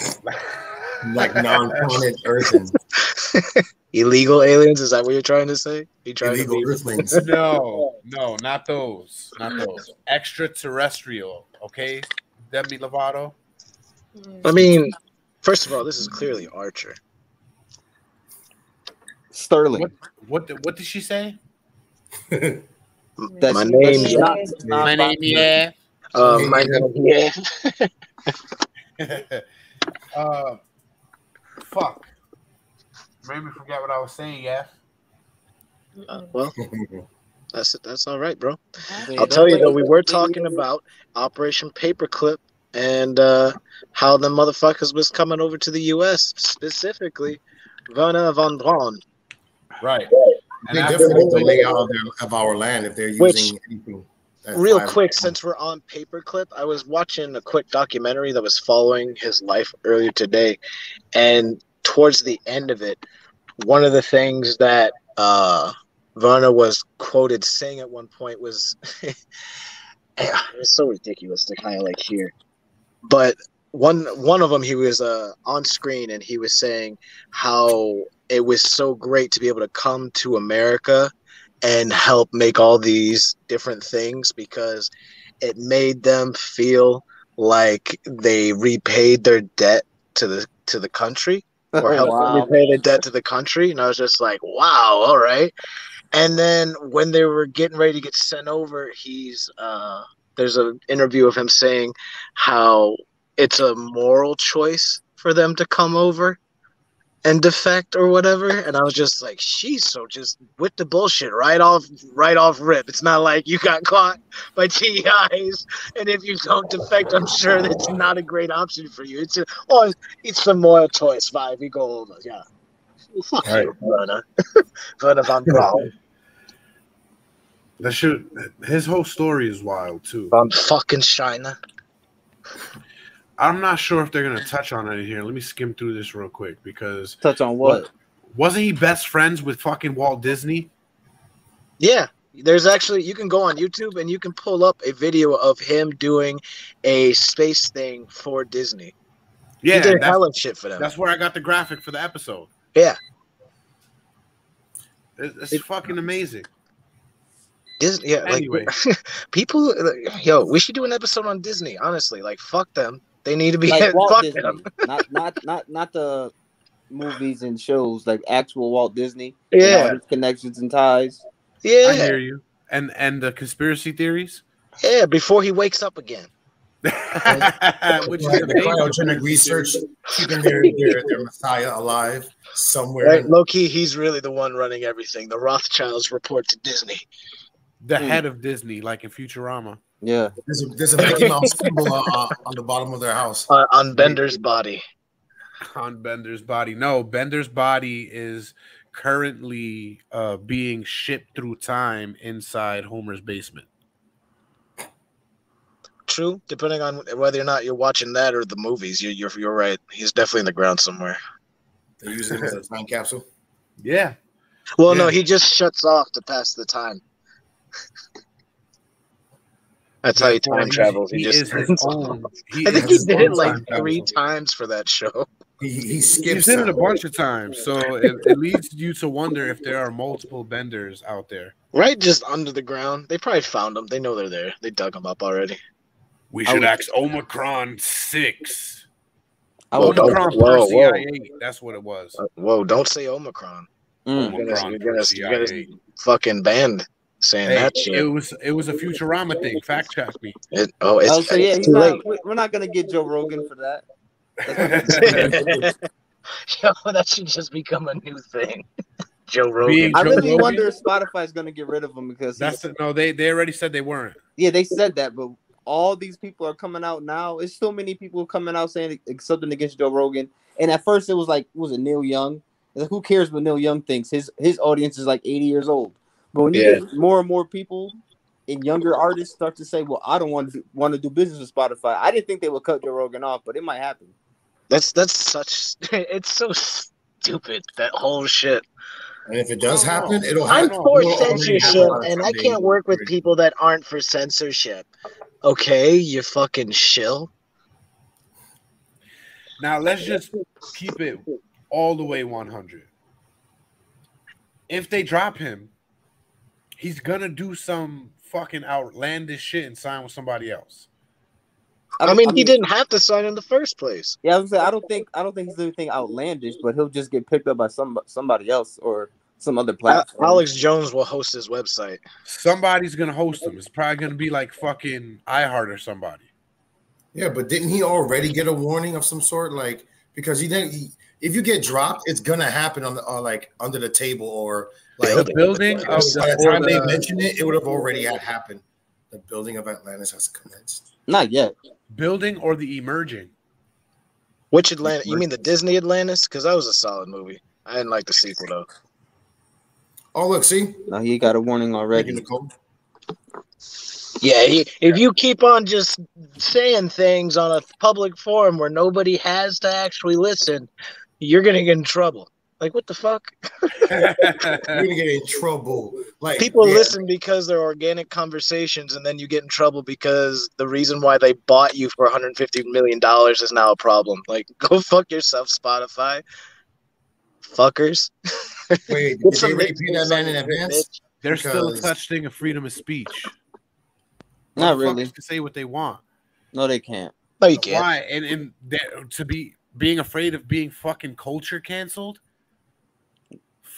like non-planet Earthens, illegal aliens? Is that what you're trying to say? You trying illegal to be? Earthlings. No, no, not those. Not those. Extraterrestrial. Okay, Demi Lovato. I mean, first of all, this is clearly Archer. Sterling. What? What? What did she say? That's My name, that's yeah. not- not My name, yeah. Uh, my name, yeah. uh, fuck. Made me forget what I was saying. Yeah. Well, that's that's all right, bro. I'll tell you though, we were talking about Operation Paperclip and uh, how the motherfuckers was coming over to the U.S. specifically, Wernher von Braun. Right. They And definitely need after- to lay out of, their, of our land if they're using Which- anything. Real five- quick, since we're on Paperclip, I was watching a quick documentary that was following his life earlier today, and towards the end of it, one of the things that uh, Wernher was quoted saying at one point was, "It's so ridiculous to kind of like hear," but one one of them he was uh, on screen and he was saying how it was so great to be able to come to America and help make all these different things because it made them feel like they repaid their debt to the to the country or helped them Wow. repay their debt to the country and I was just like wow all right and then when they were getting ready to get sent over he's uh there's an interview of him saying how it's a moral choice for them to come over and defect or whatever. And i was just like she's so just with the bullshit right off right off rip. It's not like you got caught by tis and if you don't defect i'm sure that's not a great option for you. It's a, oh it's a moral choice vibe. We go over. Yeah. Well, fuck Right. you Wernher Wernher von Braun That should. His whole story is wild too. I'm fucking China I'm not sure if they're gonna touch on it here. Let me skim through this real quick because Touch on what? wasn't he best friends with fucking Walt Disney? Yeah, there's actually you can go on YouTube and you can pull up a video of him doing a space thing for Disney. Yeah, he did that's, hella shit for them. that's where I got the graphic for the episode. Yeah, It- It's, It- fucking amazing. Disney. Yeah, like Anyway. people. Yo, we should do an episode on Disney. Honestly, like fuck them. They need to be Like Walt fuck Disney, them. not not not not the movies and shows, like actual Walt Disney. and Yeah, his connections and ties. Yeah, I hear you. And and the conspiracy theories, yeah. Before he wakes up again. which Yeah, is the cryogenic research, keeping their, their, their Messiah alive somewhere. Right, low key, he's really the one running everything. The Rothschilds report to Disney. The head of Disney, like in Futurama. Yeah. There's a, there's a Mickey Mouse symbol uh, uh, on the bottom of their house. Uh, on Bender's body. on Bender's body. No, Bender's body is currently uh, being shipped through time inside Homer's basement. True, depending on whether or not you're watching that or the movies, you, you're you're right. He's definitely in the ground somewhere. They use him as a time capsule. Yeah. Well, no, he just shuts off to pass the time. That's how he Therefore, time travels. He, He just is his own. He I think he did it like time three capsule. times for that show. He, he He skips. did it a bunch of times, so it, it leads you to wonder if there are multiple benders out there. Right, just under the ground. They probably found them. They know they're there. They dug them up already. We should would- ask Omicron six. I Whoa, would, don't- Omicron whoa, per whoa. CIA. That's what it was. Uh, Whoa! Don't say Omicron. Mm. You're gonna, Omicron you're, gonna, you're gonna fucking banned saying Hey, that it was it was a Futurama thing. Fact check me. It- oh, it's, I was say, yeah, it's too not, late. we- we're not gonna get Joe Rogan for that. Yo, that should just become a new thing. Joe Rogan. Being I really Rogan? wonder if Spotify's gonna get rid of him because That's he's, the, no. They they already said they weren't. yeah, they said that, but all these people are coming out now. It's so many people coming out saying something against Joe Rogan. And at first it was like, was it Neil Young? Like, who cares what Neil Young thinks? His his audience is like 80 years old. But when you Yeah. get more and more people and younger artists start to say, "Well, I don't want to want to do business with Spotify," I didn't think they would cut Joe Rogan off, but it might happen. That's that's such. It's so stupid that whole shit. And if it does happen, know. it'll I I'm don't happen. know. for It'll censorship, and I can't work with people that aren't for censorship. Okay, you fucking shill. Now let's just keep it all the way 100. If they drop him, he's gonna do some fucking outlandish shit and sign with somebody else. I don't- mean, he didn't have to sign in the first place. Yeah, I was gonna say I don't think I don't think he's doing anything outlandish, but he'll just get picked up by some somebody else or some other A- platform. Alex Jones will host his website. Somebody's gonna host him. It's probably gonna be like fucking iHeart or somebody. Yeah, but didn't he already get a warning of some sort? Like because he didn't. He, if you get dropped, it's gonna happen on the uh, like under the table or like The building of by the the, time they or the mention it, it would have already had happened. The building of Atlantis has commenced. Not yet. building or the emerging. Which Atlantis? You mean the Disney Atlantis? Because that was a solid movie. I didn't like the sequel though. Oh look, see, No, he got a warning already. Yeah, he, if you keep on just saying things on a public forum where nobody has to actually listen, you're gonna get in trouble. Like what the fuck? You're gonna get in trouble. Like People yeah, listen because they're organic conversations, and then you get in trouble because the reason why they bought you for 150 million dollars is now a problem. Like, go fuck yourself, Spotify. Fuckers. Wait, did they already big pay that man in advance? bitch. There's still a Because- such thing of freedom of speech. Not Motherfuckers really. To say what they want. No, they can't. No, you can't. Why? And and there- to be being afraid of being fucking culture canceled.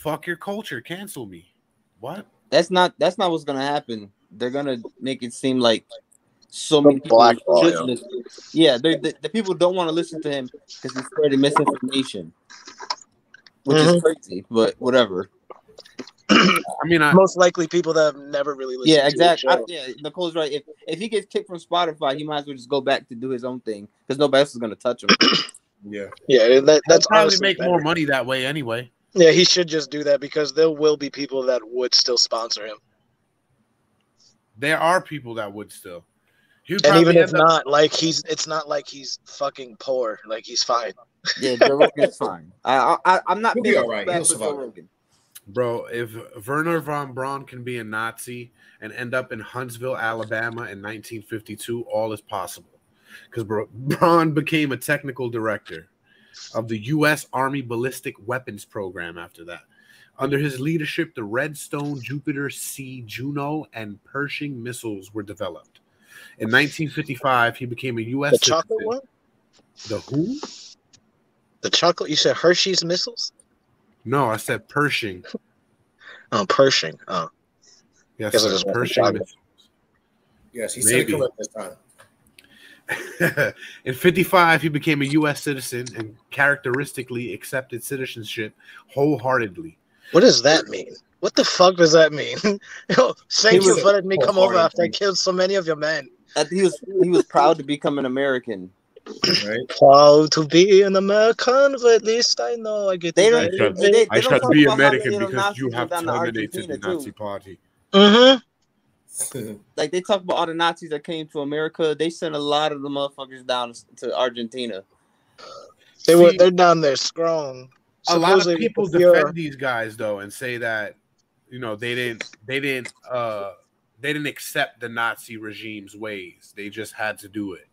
Fuck your culture, cancel me. What? That's not that's not what's gonna happen. They're gonna make it seem like so many people blackball, should listen. Yeah, they- the, the people don't want to listen to him because he's spreading misinformation, which is Mhm. crazy. But whatever. I mean, I, Most likely people that have never really listened. Yeah, to exactly. I, yeah, Nicole's right. If if he gets kicked from Spotify, he might as well just go back to do his own thing because nobody else is gonna touch him. Yeah. yeah, that, that's that's probably make better. more money that way anyway. Yeah, he should just do that because there will be people that would still sponsor him, There are people that would still. He would and even if up- not, like he's, it's not like he's fucking poor. Like he's fine. yeah, Joe Rogan's fine. I, I I'm not He'll be all right. He'll survive. Bro, if Wernher von Braun can be a Nazi and end up in Huntsville, Alabama in 1952, all is possible. Because Braun became a technical director of the U.S. Army Ballistic Weapons Program after that. Under his leadership, the Redstone, Jupiter C, Juno, and Pershing missiles were developed. In 1955, he became a U.S. The chocolate one, The who? the chocolate. You said Hershey's missiles. No, I said Pershing. Oh, Pershing. Oh, Yes, Guess I sir, just went with Pershing missiles. Yes, he said Maybe. it correct this time. in 55, he became a U.S. citizen and characteristically accepted citizenship wholeheartedly. what does that mean? What the fuck does that mean? Yo, thank you for letting me come over after I killed so many of your men. I he was he was proud to become an American. Right? Proud to be an American, but at least I know I get They to don't- I shall, they- they I don't be American many of them because you have went terminated the Nazi too. party. Mm-hmm. Like they talk about all the Nazis that came to America. They sent a lot of the motherfuckers down to Argentina. They were they're down there strong. a lot of people with the defend these guys though and say that you know they didn't they didn't uh they didn't accept the Nazi regime's ways. They just had to do it.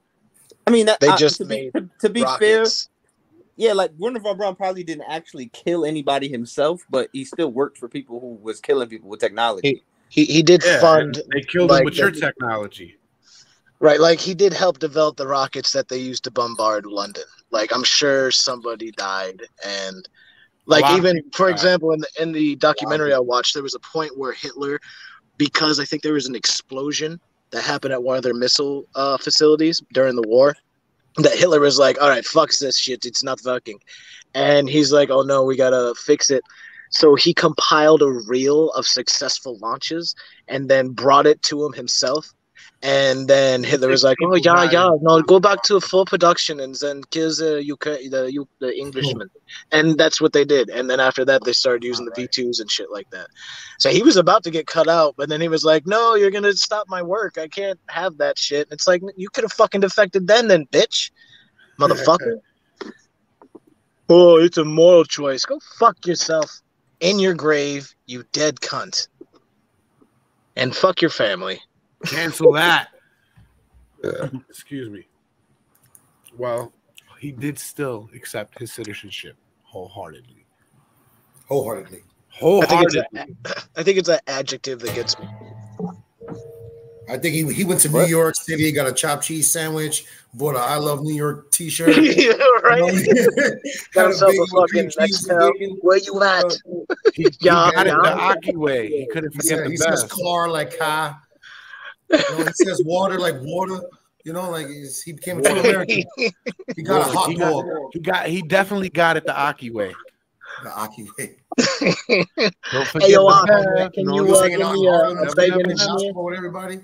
I mean, that, They uh, just to be, made to, to be fair, yeah, like Wernher von Braun probably didn't actually kill anybody himself, but he still worked for people who was killing people with technology. He he did Yeah, fund they killed like, them with your technology. right, like he did help develop the rockets that they used to bombard London. Like I'm sure somebody died, and like even for died. example in the in the documentary I watched, there was a point where Hitler, because I think there was an explosion that happened at one of their missile uh, facilities during the war, that Hitler was like, "All right, fuck this shit, it's not working," and he's like, "Oh no, we gotta fix it." So he compiled a reel of successful launches and then brought it to him himself And then Hitler was like, "Oh yeah, yeah, no, go back to full production and then kill the UK, the U, the Englishmen." And that's what they did. And then after that, they started using the V twos and shit like that. So he was about to get cut out, but then he was like, "No, you're gonna stop my work. I can't have that shit." It's like you could have fucking defected then, then, bitch, motherfucker. oh, it's a moral choice. Go fuck yourself in your grave, you dead cunt. And fuck your family. Cancel that. Excuse me. Well, he did still accept his citizenship wholeheartedly. Wholeheartedly. I think it's Wholeheartedly. a, I think it's an adjective that gets me. I think he, he went to New York City, got a chopped cheese sandwich, bought a I Love New York T-shirt. yeah, right. Got himself a fucking cheese Nextel. Where you at? He, he Yeah, got it the. Aki way. He couldn't forget said, the he says car like car. You know, he says water like water. You know, like he became a true American. He got a hot he, dog. got, he got he definitely got it the Aki way. The Aki way. Don't forget Hey, yo, the uh, best. can No, you uh, give me a, a never, bacon never, and never. cheese? Gospel with everybody.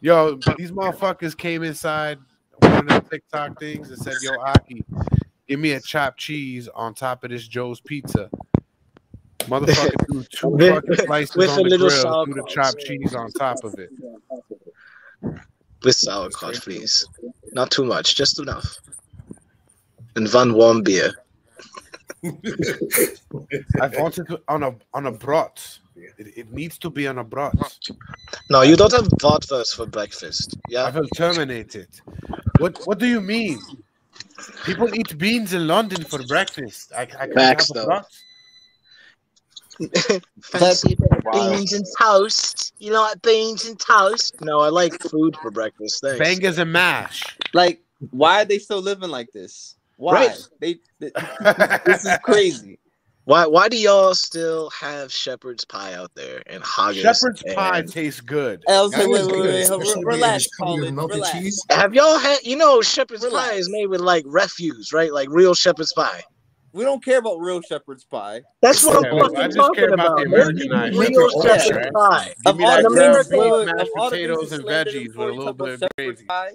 Yo, these motherfuckers came inside one of the TikTok things and said, "Yo, Aki, give me a chopped cheese on top of this Joe's pizza." Motherfucker threw two With- fucking slices with on a the little grill, sour threw the chopped cheese on top of it. With sauerkraut, please. Not too much, just enough. And one warm beer. I want it to- on a on a brat. It, it needs to be on a brat. No, you don't have bratwurst for breakfast. Yeah, I Yeah. will terminate it. What What do you mean? People eat beans in London for breakfast. I, I can Facts, have a though. brat. Fancy beans and toast. You know what beans and toast? No, I like food for breakfast. Thanks. Bangers and mash. Like, why are they still living like this? Why? Right. They, they- this is crazy. Why why do y'all still have shepherd's pie out there and haggis? Shepherd's and- pie tastes good. I was like, is wait, wait, wait, especially re- in relax, Colin, relax. cheese. Have y'all had you know shepherd's Relax. pie is made with like refuse, right? Like real shepherd's pie. We don't care about real shepherd's pie. That's what Yeah, I'm I fucking just talking care about about. the Americanized eating shit. real shepherd's right? pie. Give me all that the American things- ground wait, beef, wait, mashed of all the things potatoes, and veggies with a little bit of gravy. pie,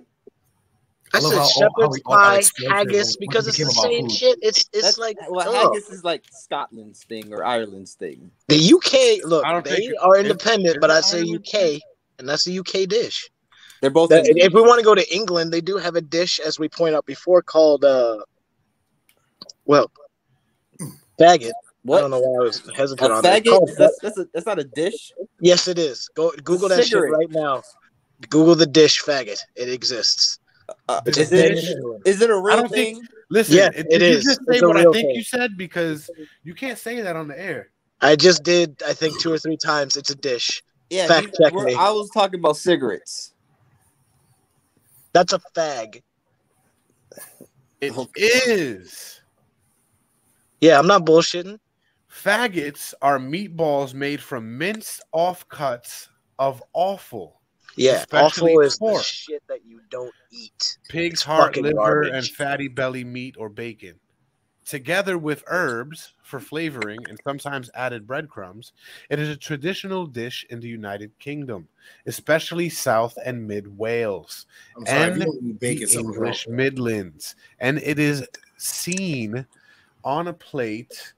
I I love said how- how shepherd's we all got pie, explosive haggis, when- when because it's the same food. shit. It's it's that's like well, ugh. haggis is like Scotland's thing or Ireland's thing. the UK. Look, they are independent, but I'd say UK, and that's a UK dish. They're both. That- if we want to go to England, they do have a dish, as we point out before, called uh, well, faggot. I don't know why I was A hesitant on that. faggot? Called- That's, that's, a, that's not a dish. yes, it is. Go Google that shit right now. Google the dish faggot. It exists. Uh, is, a it, dish. is it a real don't thing? think- Listen, Yeah, it, it did is. you just say what I think thing. you said? Because you can't say that on the air. I just did. I think two or three times. It's a dish. yeah, fact you- check me. I was talking about cigarettes. That's a fag. It Okay. is. Yeah, I'm not bullshitting. Faggots are meatballs made from minced offcuts of offal. Yeah, Especially awful is the shit that you don't eat. pig's It's heart, liver, garbage. and fatty belly meat or bacon. Together with herbs for flavoring and sometimes added breadcrumbs, it is a traditional dish in the United Kingdom, especially South and Mid Wales I'm sorry, and if you don't eat bacon, the English wrong. Midlands. And it is seen on a plate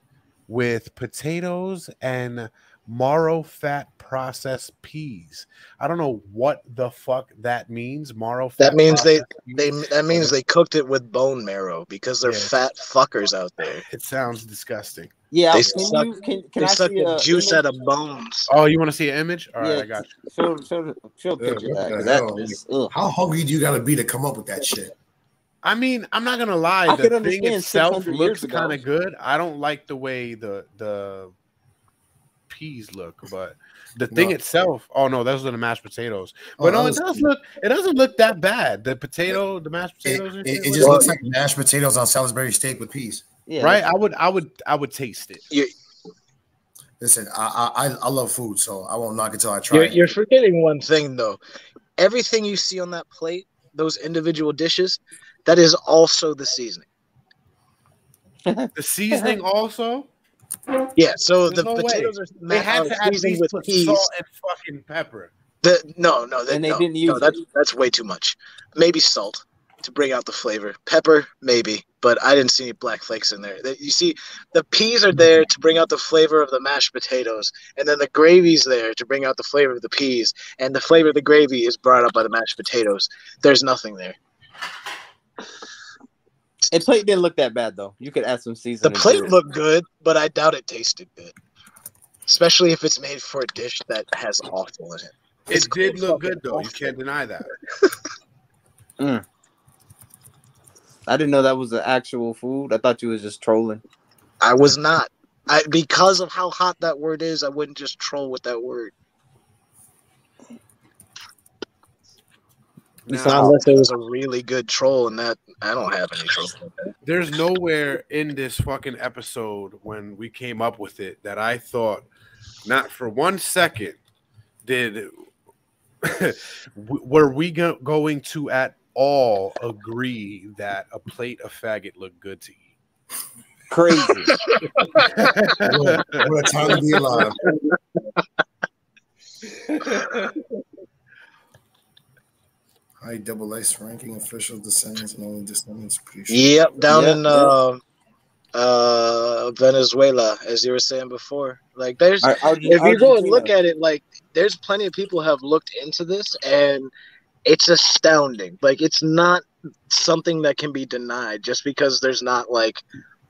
with potatoes and marrow fat processed peas. I don't know what the fuck that means. Marrow fat That means they peas. they that means they cooked it with bone marrow because they're Yeah. fat fuckers out there. It sounds disgusting. Yeah, They can suck- you can, can they I suck see the a juice image? out of bones. Oh, you want to see an image? All right, Yeah, I got you. Show show show a picture of that. the 'cause that hell? is ugh. How hungry do you gotta be to come up with that shit? I mean, I'm not gonna lie. I the thing itself looks kind of good. I don't like the way the the peas look, but the thing No. itself. Oh no, those are the mashed potatoes. Oh, but Oh, no, it does was- look. It doesn't look that bad. The potato, the mashed potatoes. and it, it just looks like mashed potatoes on Salisbury steak with peas. Yeah, right. I would. I would. I would taste it. You, Listen, I I, I- I love food, so I won't knock it till I try. you're, it. you're forgetting one thing though. Everything you see on that plate, those individual dishes, that is also the seasoning. The seasoning also. Yeah, so There's the no way. potatoes are, They ma- had are to at seasoned least with put peas. salt and fucking pepper. The, no, no, that, And they no, didn't no, use that's that's way too much. Maybe salt to bring out the flavor. Pepper, maybe, but I didn't see any black flakes in there. You see, the peas are there to bring out the flavor of the mashed potatoes, and then the gravy's there to bring out the flavor of the peas, and the flavor of the gravy is brought up by the mashed potatoes. There's nothing there. And plate didn't look that bad though. You could add some The seasoning. to plate it. looked good, but I doubt it tasted good. Especially if it's made for a dish that has offal in it. It did look good though. You can't deny that. Mm. I didn't know that was an actual food. I thought you was just trolling. I was not. I because of how hot that word is, I wouldn't just troll with that word. Now, Unless it was a really good troll, and that I don't have any trolls. like there's nowhere in this fucking episode when we came up with it that I thought, not for one second, did were we go- going to at all agree that a plate of faggot looked good to eat? Crazy. What, what a time to be alive. High double ice ranking official descendants and only descendants. Pretty sure. Yep, down Yeah, in yeah. uh, uh, Venezuela, as you were saying before. Like, there's Ar- Arge- if you go and look at it, like, there's plenty of people have looked into this, and it's astounding. Like, it's not something that can be denied just because there's not like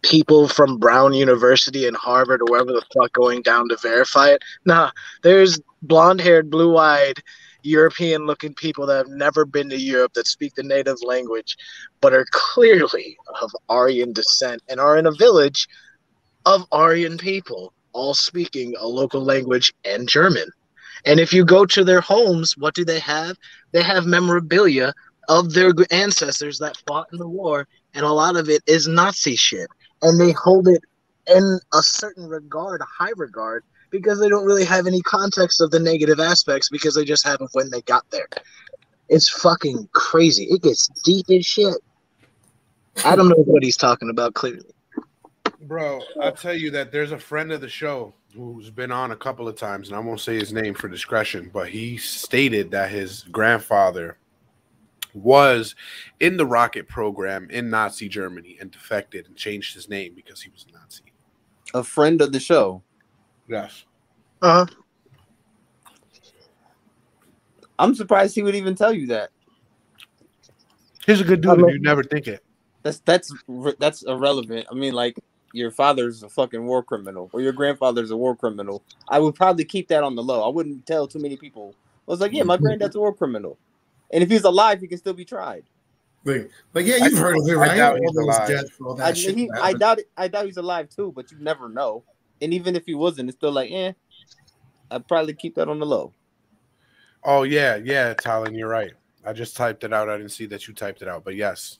people from Brown University and Harvard or wherever the fuck going down to verify it. Nah, there's blonde-haired, blue-eyed. European looking people that have never been to Europe that speak the native language but are clearly of Aryan descent and are in a village of Aryan people, all speaking a local language and German. And if you go to their homes, what do they have? They have memorabilia of their ancestors that fought in the war, and a lot of it is Nazi shit. And they hold it in a certain regard, a high regard, because they don't really have any context of the negative aspects because they just have it when they got there. It's fucking crazy. It gets deep as shit. I don't know what he's talking about clearly. Bro, I'll tell you that there's a friend of the show who's been on a couple of times, and I won't say his name for discretion, but he stated that his grandfather was in the rocket program in Nazi Germany and defected and changed his name because he was a Nazi. a friend of the show. Yes. Uh huh. I'm surprised he would even tell you that. He's a good dude, you'd never think it. That's that's that's irrelevant. I mean, like your father's a fucking war criminal or your grandfather's a war criminal. I would probably keep that on the low. I wouldn't tell too many people. I was like, yeah, my granddad's a war criminal, and if he's alive, he can still be tried. Like, like, yeah, you've I- heard of it, I right? doubt he's alive. deaths, all that I, shit he, that I doubt it. I doubt he's alive too, but you never know. And even if he wasn't, it's still like, eh, I'd probably keep that on the low. Oh yeah, yeah, Talon, you're right. I just typed it out. I didn't see that you typed it out, but yes,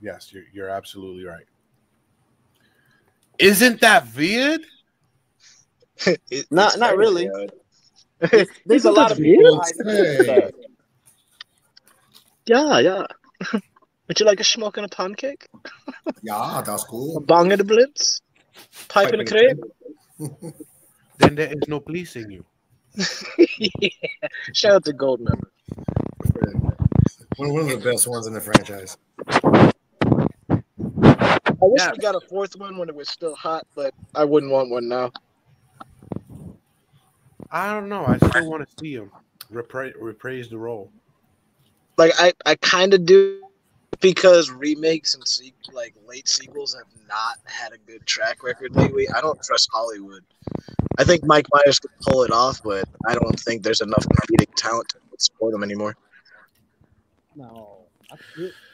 yes, you're you're absolutely right. Isn't that weird? It- Not- it's not really. good. There's, there's a lot that of people. weird? Hey. Yeah, yeah. Would you like a smoke and a pancake? Yeah, that's cool. A bang bong and a blitz? Pipe and a crepe? Then there is no pleasing you. yeah. Shout out to Goldmember. One, one of the best ones in the franchise. I wish Yeah. we got a fourth one when it was still hot, but I wouldn't want one now. I don't know. I still want to see him repra- reprise the role. Like I, I kind of do because remakes and se- like late sequels have not had a good track record lately. I don't trust Hollywood. I think Mike Myers could pull it off, but I don't think there's enough comedic talent to support him anymore. No, I,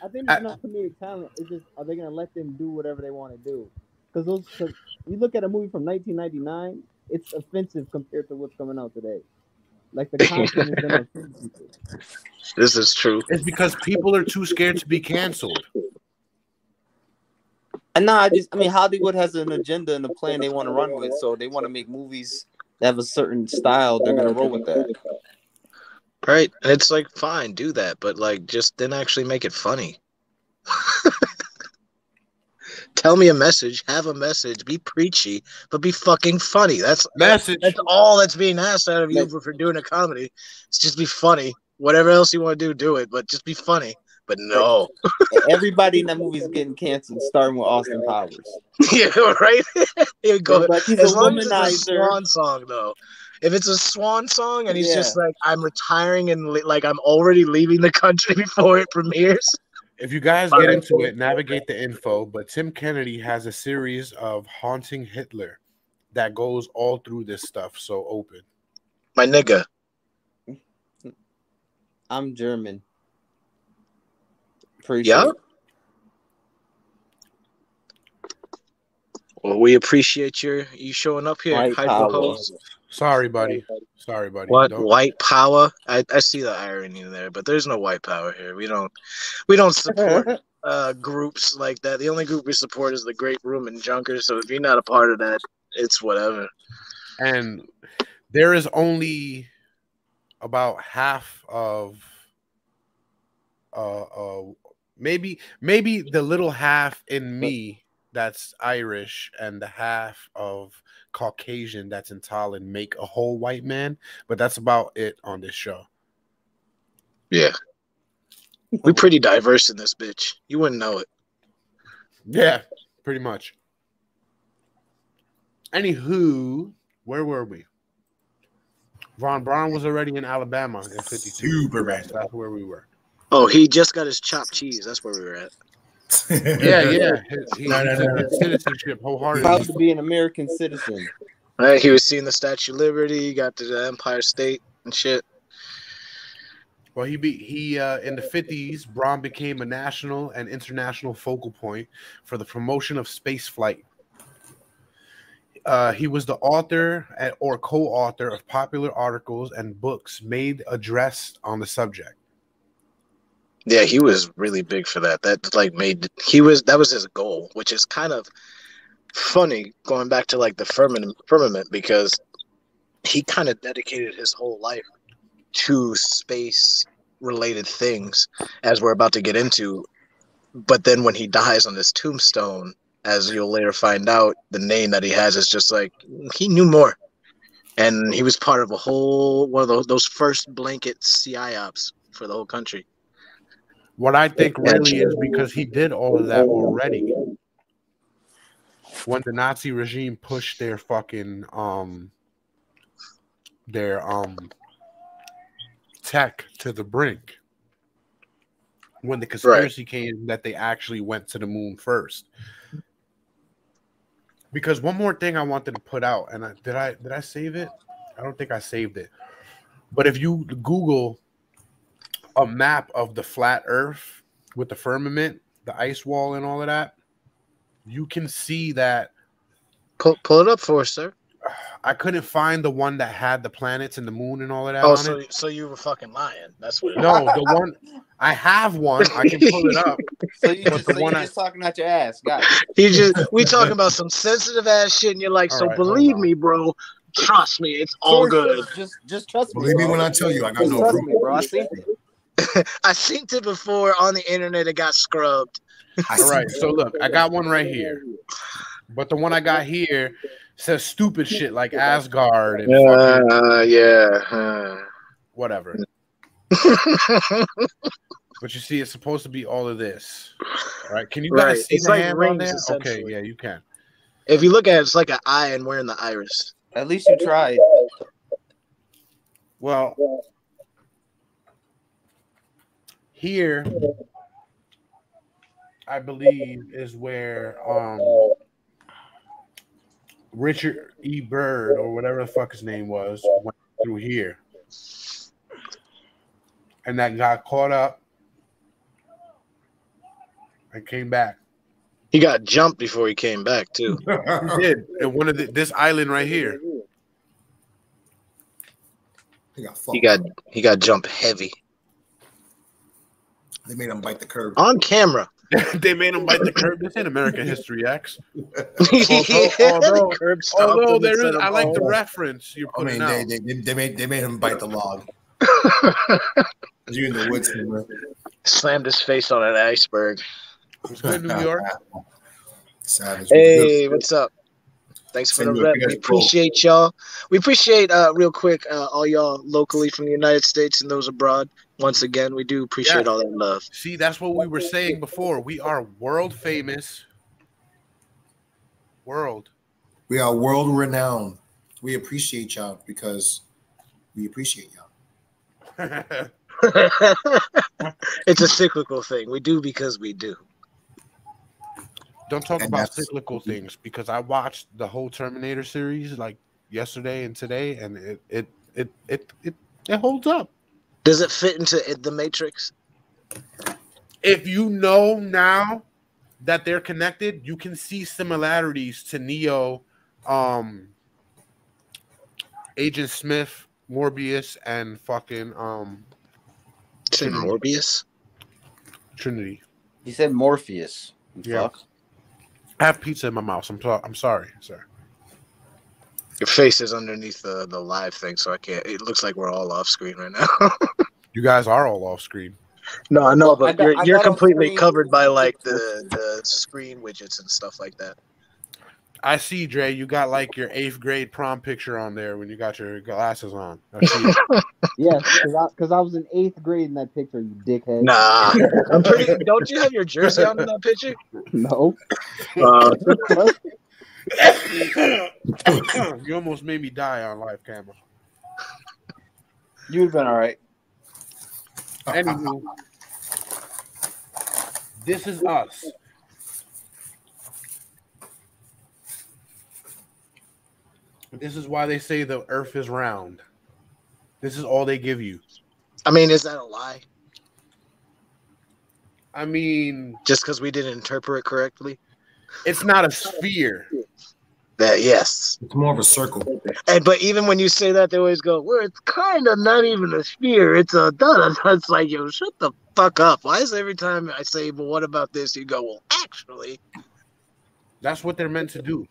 I think there's it's not comedic talent. It's just are they gonna let them do whatever they want to do? Because those, cause you look at a movie from 1999, it's offensive compared to what's coming out today. Like the content is gonna offend people. This is true. It's because people are too scared to be canceled. And nah, I just, I mean, Hollywood has an agenda and a plan they want to run with, so they want to make movies that have a certain style. They're gonna roll with that. Right. And it's like, fine, do that, but like just then actually make it funny. tell me a message, have a message, be preachy, but be fucking funny. That's Message. That's all that's being asked out of you for, for doing a comedy. It's just be funny. Whatever else you want to do, do it, but just be funny. But no, Everybody in that movie is getting canceled, starting with Austin Powers. yeah, right. Here we go. Like, he's As a long as it's a swan song, though. If it's a swan song and he's Yeah. just like, I'm retiring and li- like I'm already leaving the country before it premieres. If you guys get into it, navigate the info. But Tim Kennedy has a series of Hunting Hitler that goes all through this stuff. So open. My nigga. I'm German. Pretty Yeah. sure. Well, we appreciate your you showing up here. White Hyper power. host. Sorry, buddy. Sorry, buddy. What Don't- white power? I, I see the irony there, but there's no white power here. We don't we don't support uh groups like that. The only group we support is the BreakRoom and Junkers. So if you're not a part of that, it's whatever. and there is only about half of uh uh maybe maybe the little half in me that's Irish and the half of Caucasian that's in Thailand make a whole white man, but that's about it on this show. Yeah. We're pretty diverse in this bitch. You wouldn't know it. Yeah, pretty much. Anywho, where were we? Von Braun was already in Alabama in 52. Super That's where we were. Oh, he just got his chopped cheese. That's where we were at. Yeah, yeah. His, he, No, no, no, no. his citizenship Proud wholeheartedly. to be an American citizen. Right? He was seeing the Statue of Liberty, got to the Empire State and shit. Well, he be he uh, in the 50s, Braun became a national and international focal point for the promotion of space flight. Uh, he was the author and- or co-author of popular articles and books made addressed on the subject. Yeah, he was really big for that. That like made he was that was his goal, which is kind of funny going back to like the firmament firmament because he kind of dedicated his whole life to space related things as we're about to get into. But then when he dies on this tombstone, as you'll later find out, the name that he has is just like he knew more. And he was part of a whole one of those those first blanket psyops for the whole country. What I think really is because he did all of that already. When the Nazi regime pushed their fucking um their um tech to the brink. When the conspiracy came that they actually went to the moon first. Because one more thing I wanted to put out, and I, did I did I save it? I don't think I saved it. But if you Google a map of the flat earth with the firmament, the ice wall, and all of that, you can see that Pull, pull it up for us, sir. I couldn't find the one that had the planets and the moon and all of that Oh, on so it. so you were fucking lying. That's what. It No, the one I have one. I can pull it up. So you just, the so one you're I- just talking out your ass, guys. You just we talking about some sensitive ass shit, and you're like, All so right, believe me, bro. Trust me, it's all good. Just, just trust me. Believe me when I tell you, I got Just no trust proof. me, bro. I seen it. I seen it before on the internet. It got scrubbed. I All right, so look, I got one right here, but the one I got here says stupid shit like Asgard and fucking Uh, yeah. whatever. uh. But you see, it's supposed to be all of this. All right, can you Right, guys see it's the like hand on there? Okay, yeah, you can. if you look at it, it's like an eye, and we're in the iris. At least you tried. Well, here, I believe, is where um Richard E. Byrd or whatever the fuck his name was went through here, and that got caught up and came back. He got jumped before he came back too. He did in one of the, this island right here. He got He got he got jumped heavy They made him bite the curb. on camera. they made him bite the curb. This ain't American History X. Yeah, although- the Although him there instead is, of I like the reference you're putting I mean, out. they, they, they made they made him bite the log. You in the woods somewhere. slammed his face on an iceberg. It's good, New York. Savage. Hey, what's up? Thanks for Same the rep. We guys cool. appreciate y'all. We appreciate uh real quick uh, all y'all locally from the United States and those abroad. Once again, we do appreciate Yeah. all that love. See, that's what we were saying before. We are world famous. World. We are world renowned. We appreciate y'all because we appreciate y'all. it's a cyclical thing. We do because we do. Don't talk And about cyclical things because I watched the whole Terminator series like yesterday and today, and it it it it it, it holds up. Does it fit into the Matrix? If you know now that they're connected, you can see similarities to Neo, um, Agent Smith, Morbius, and fucking um Say Morbius. Trinity. He said Morpheus. You Yeah. fuck. I have pizza in my mouth. I'm so, I'm sorry, sir. Your face is underneath the, the live thing, so I can't. It looks like we're all off screen right now. You guys are all off screen. no, I know, but I got- you're you're completely screen- covered by like the the screen widgets and stuff like that. I see, Dre. You got like your eighth grade prom picture on there when you got your glasses on. I. Yeah, because I, 'cause I was in eighth grade in that picture, you dickhead. Nah, I'm pretty. Don't you have your jersey on in that picture? No. Uh, you almost made me die on live camera. You'd have been all right. Anywho, this is us. This is why they say the earth is round. This is all they give you. I mean, is that a lie? I mean, Just because we didn't interpret it correctly? it's not a sphere. That yes. It's more of a circle. And but even when you say that, they always go, "Well, it's kind of not even a sphere. It's a da da." da." It's like, yo, shut the fuck up. Why is every time I say, "But what about this?" You go, "Well, actually." That's what they're meant to do.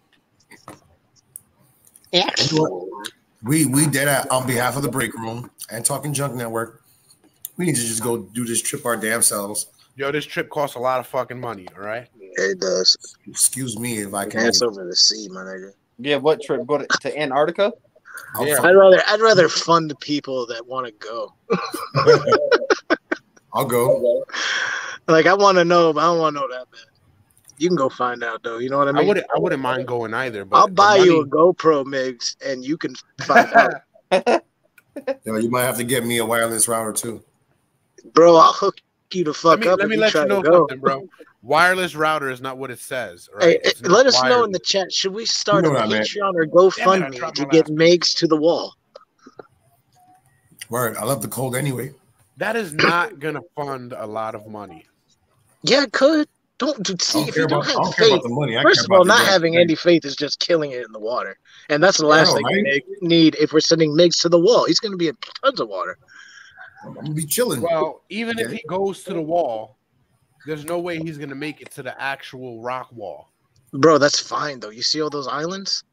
We we did that on behalf of the break room and talking junk network. We need to just go do this trip our damn selves. Yo, this trip costs a lot of fucking money. All right. It does. Excuse me if I can't. That's over the sea, my nigga. Yeah, what trip? Go to, to Antarctica? I'll Yeah. fuck- I'd rather I'd rather fund the people that want to go. I'll go. Like I want to know, but I don't want to know that bad. You can go find out though. You know what I mean? I mean? wouldn't. I wouldn't mind going either. But I'll the buy you a GoPro, Migs, and you can find out. Yo, you might have to get me a wireless router too. Bro, I'll hook you the Let fuck me, up let if me you let you know something, bro. Wireless router is not what it says. Right? Hey, It's let us know in the chat. Should we start You a know what I meant. Patreon or Damn it, I GoFundMe dropped to get last- Megs to the wall? Word. I love the cold anyway. That is not gonna fund a lot of money. Yeah, it could. Don't do, I see don't if you don't about, I have don't care about faith. the money. First of all, not damn having thing. any faith is just killing it in the water, and that's the last know, thing we right? make- need if we're sending Migs to the wall. He's going to be in tons of water. I'm gonna be chilling. Well, even if he goes to the wall, there's no way he's gonna make it to the actual rock wall. Bro, that's fine though. You see all those islands?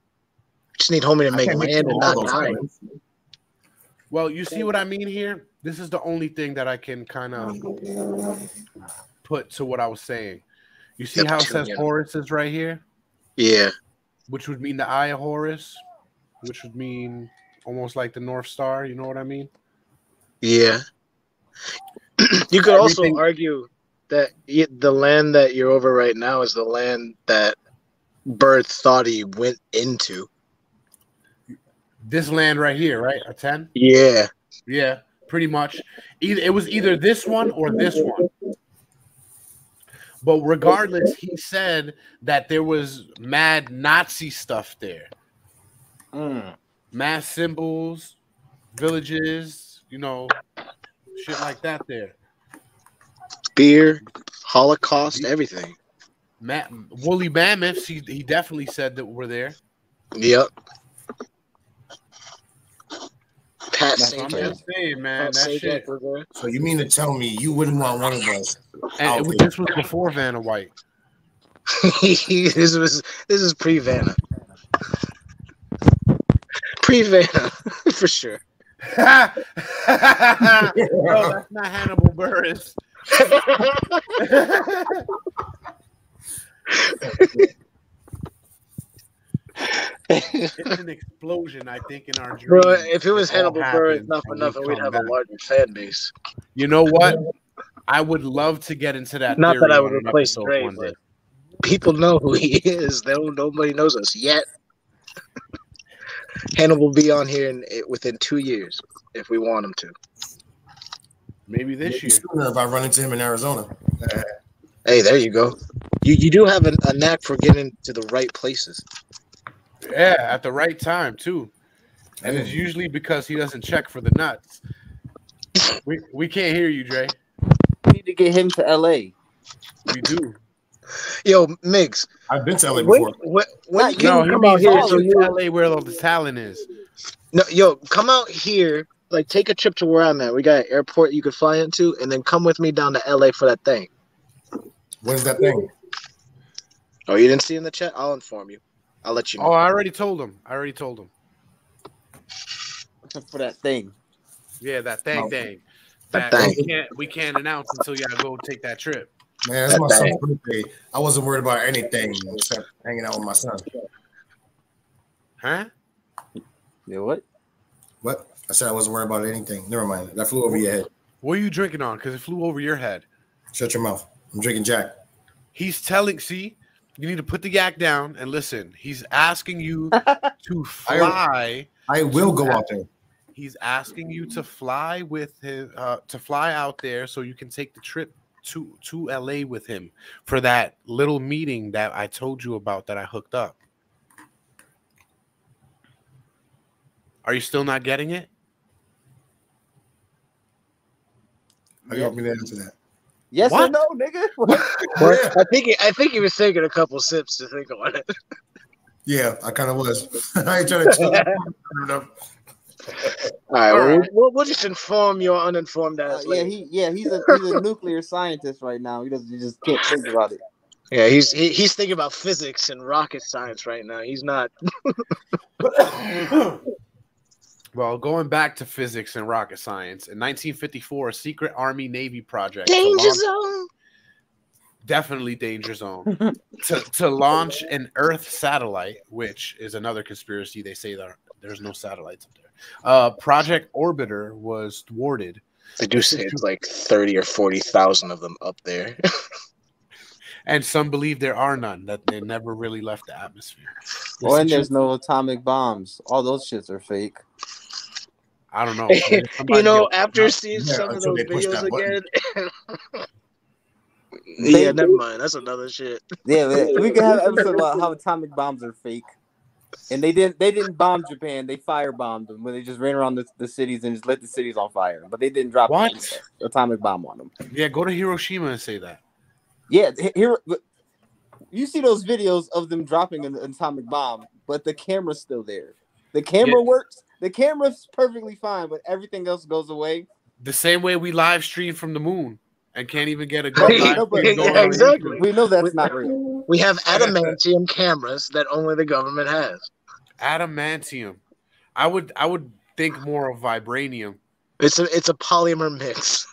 Just need homie to make can't land make and not those die. Well, you see what I mean here? This is the only thing that I can kind of put to what I was saying. You see how it says Neptunian. Horus is right here, Yeah, which would mean the Eye of Horus, which would mean almost like the North Star. You know what I mean? Yeah. you could also argue that y- the land that you're over right now is the land that Byrd thought he went into. This land right here, right? A ten. Yeah, Yeah, pretty much. Either it was either this one or this one. But regardless, he said that there was mad Nazi stuff there. Mm. Mass symbols, villages, you know, shit like that there. beer, Holocaust, everything. Ma- woolly mammoths, he, he definitely said that we were there. Yep. Pat That's what I'm just saying, man. Pat That Sajak shit. So you mean to tell me you wouldn't want one of us? And it was- this was before Vanna White. this was this is pre Vanna. Pre Vanna, for sure. No, that's not Hannibal Buress. it's an explosion, I think, in our dreams. Bro, if it was all Hannibal Buress, happens enough and enough, we we'd come have a larger fan base. You know what? I would love to get into that. Not that I would replace episode Dre, but people know who he is. They don't, nobody knows us yet. Hannibal will be on here in, eh, within two years if we want him to. Maybe this year. Sooner if I run into him in Arizona. Hey, there you go. You you do have a, a knack for getting to the right places. Yeah, at the right time too. And it's usually because he doesn't check for the nuts. We we can't hear you, Dre. We need to get him to L.A. We do. Yo, Mix. I've been to LA before. when, when you No, can come out here, all so you, LA where all the talent is. no, yo, come out here. Like, take a trip to where I'm at. We got an airport you could fly into, and then come with me down to LA for that thing. When's that thing? Oh, you didn't see in the chat? I'll inform you. I'll let you know. Oh, I already told him. I already told him. for that thing. Yeah, that thing Oh. thing. That That thing. we can't we can't announce until y'all go take that trip. Man, that's my That son's birthday. I wasn't worried about anything except hanging out with my son. Huh? Yeah, what? What? I said I wasn't worried about anything. Never mind. That flew over your head. What are you drinking on? Because it flew over your head. Shut your mouth. I'm drinking Jack. He's telling see, you need to put the yak down and listen. He's asking you to fly. I will go out there. He's asking you to fly with him, uh, to fly out there so you can take the trip to to LA with him for that little meeting that I told you about that I hooked up. Are you still not getting it? How do you want me to answer that? Yes What? or no, nigga? But I think he, I think he was taking a couple sips to think on it. Yeah, I kind of was. I ain't trying to chill. All right, well, We'll, we'll just inform your uninformed Uh, ass. yeah, he yeah he's a he's a nuclear scientist right now. He doesn't he just can't think about it. yeah, he's he, he's thinking about physics and rocket science right now. He's not. Well, going back to physics and rocket science, in 1954, a secret Army Navy project Danger launch- zone. definitely danger zone to, to launch an Earth satellite, which is another conspiracy. They say that there's no satellites up there. Uh, Project Orbiter was thwarted. They do say it's like thirty or forty thousand of them up there. And some believe there are none, that they never really left the atmosphere. Well, and there's no atomic bombs. All those shits are fake. I don't know. you know, after seeing some of those videos again. yeah, never mind. That's another shit. Yeah, we- we can have an episode about how atomic bombs are fake. And they didn't they didn't bomb Japan. They firebombed them when they just ran around the, the cities and just lit the cities on fire. But they didn't drop What? an atomic bomb on them. Yeah, go to Hiroshima and say that. Yeah, here you see those videos of them dropping an atomic bomb, but the camera's still there. The camera Yeah. works. The camera's perfectly fine, but everything else goes away. The same way we live stream from the moon and can't even get a good Yeah, live but- yeah, exactly. We know that's not real. We have adamantium cameras that only the government has. Adamantium. I would I would think more of vibranium. It's a it's a polymer mix.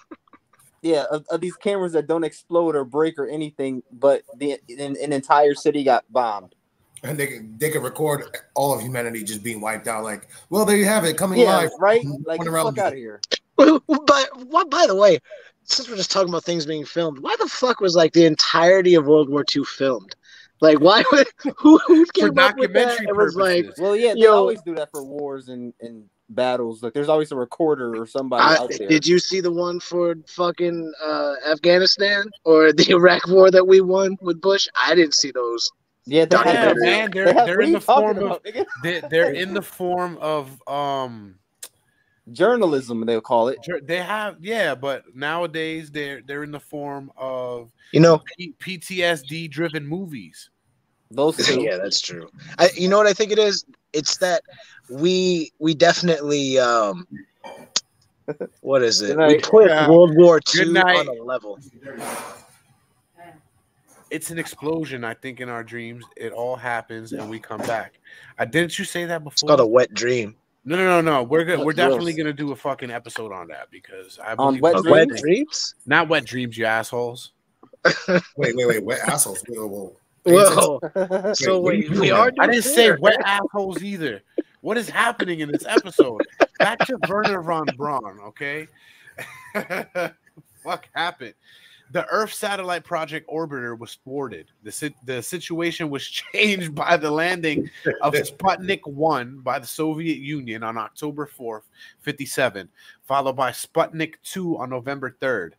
Yeah, of, of these cameras that don't explode or break or anything, but the an, an entire city got bombed. And they can- they can record all of humanity just being wiped out. Like, well, there you have it, coming Yeah, live. right? Mm-hmm. Like, one get the around fuck out of here. But what? By the way, since we're just talking about things being filmed, why the fuck was like the entirety of World War II filmed? Like, why would who who For came up with that? documentary It was like. Well, yeah, they Yo. always do that for wars and, and battles. Like, there's always a recorder or somebody I, out there. did you see the one for fucking uh, Afghanistan or the Iraq War that we won with Bush? I didn't see those. yeah, they Yeah, have, documentary. man, they they're have- they're in the form of about, nigga? they, they're in the form of um journalism. They'll call it. They have, yeah, but nowadays they're they're in the form of You know, P- PTSD driven movies. Those two. yeah, that's true. I, you know what I think it is? It's that we we definitely um, what is it? We put Yeah. World War Good II on a level. It's an explosion, I think, in our dreams. It all happens and we come back. Uh, didn't you say that before? It's called a wet dream. No, no, no, no. We're good. That's We're definitely gross. gonna do a fucking episode on that because I On believe wet A wet dreams? dreams? not wet dreams, you assholes. Wait, wait, wait. What assholes? Whoa, whoa. Well, so wait, we are. I didn't say wet assholes either. What is happening in this episode? Back to Wernher von Braun, okay? Fuck happened. The Earth Satellite Project orbiter was thwarted. The, si- the situation was changed by the landing of Sputnik 1 by the Soviet Union on October 4th, 57, followed by Sputnik 2 on November 3rd.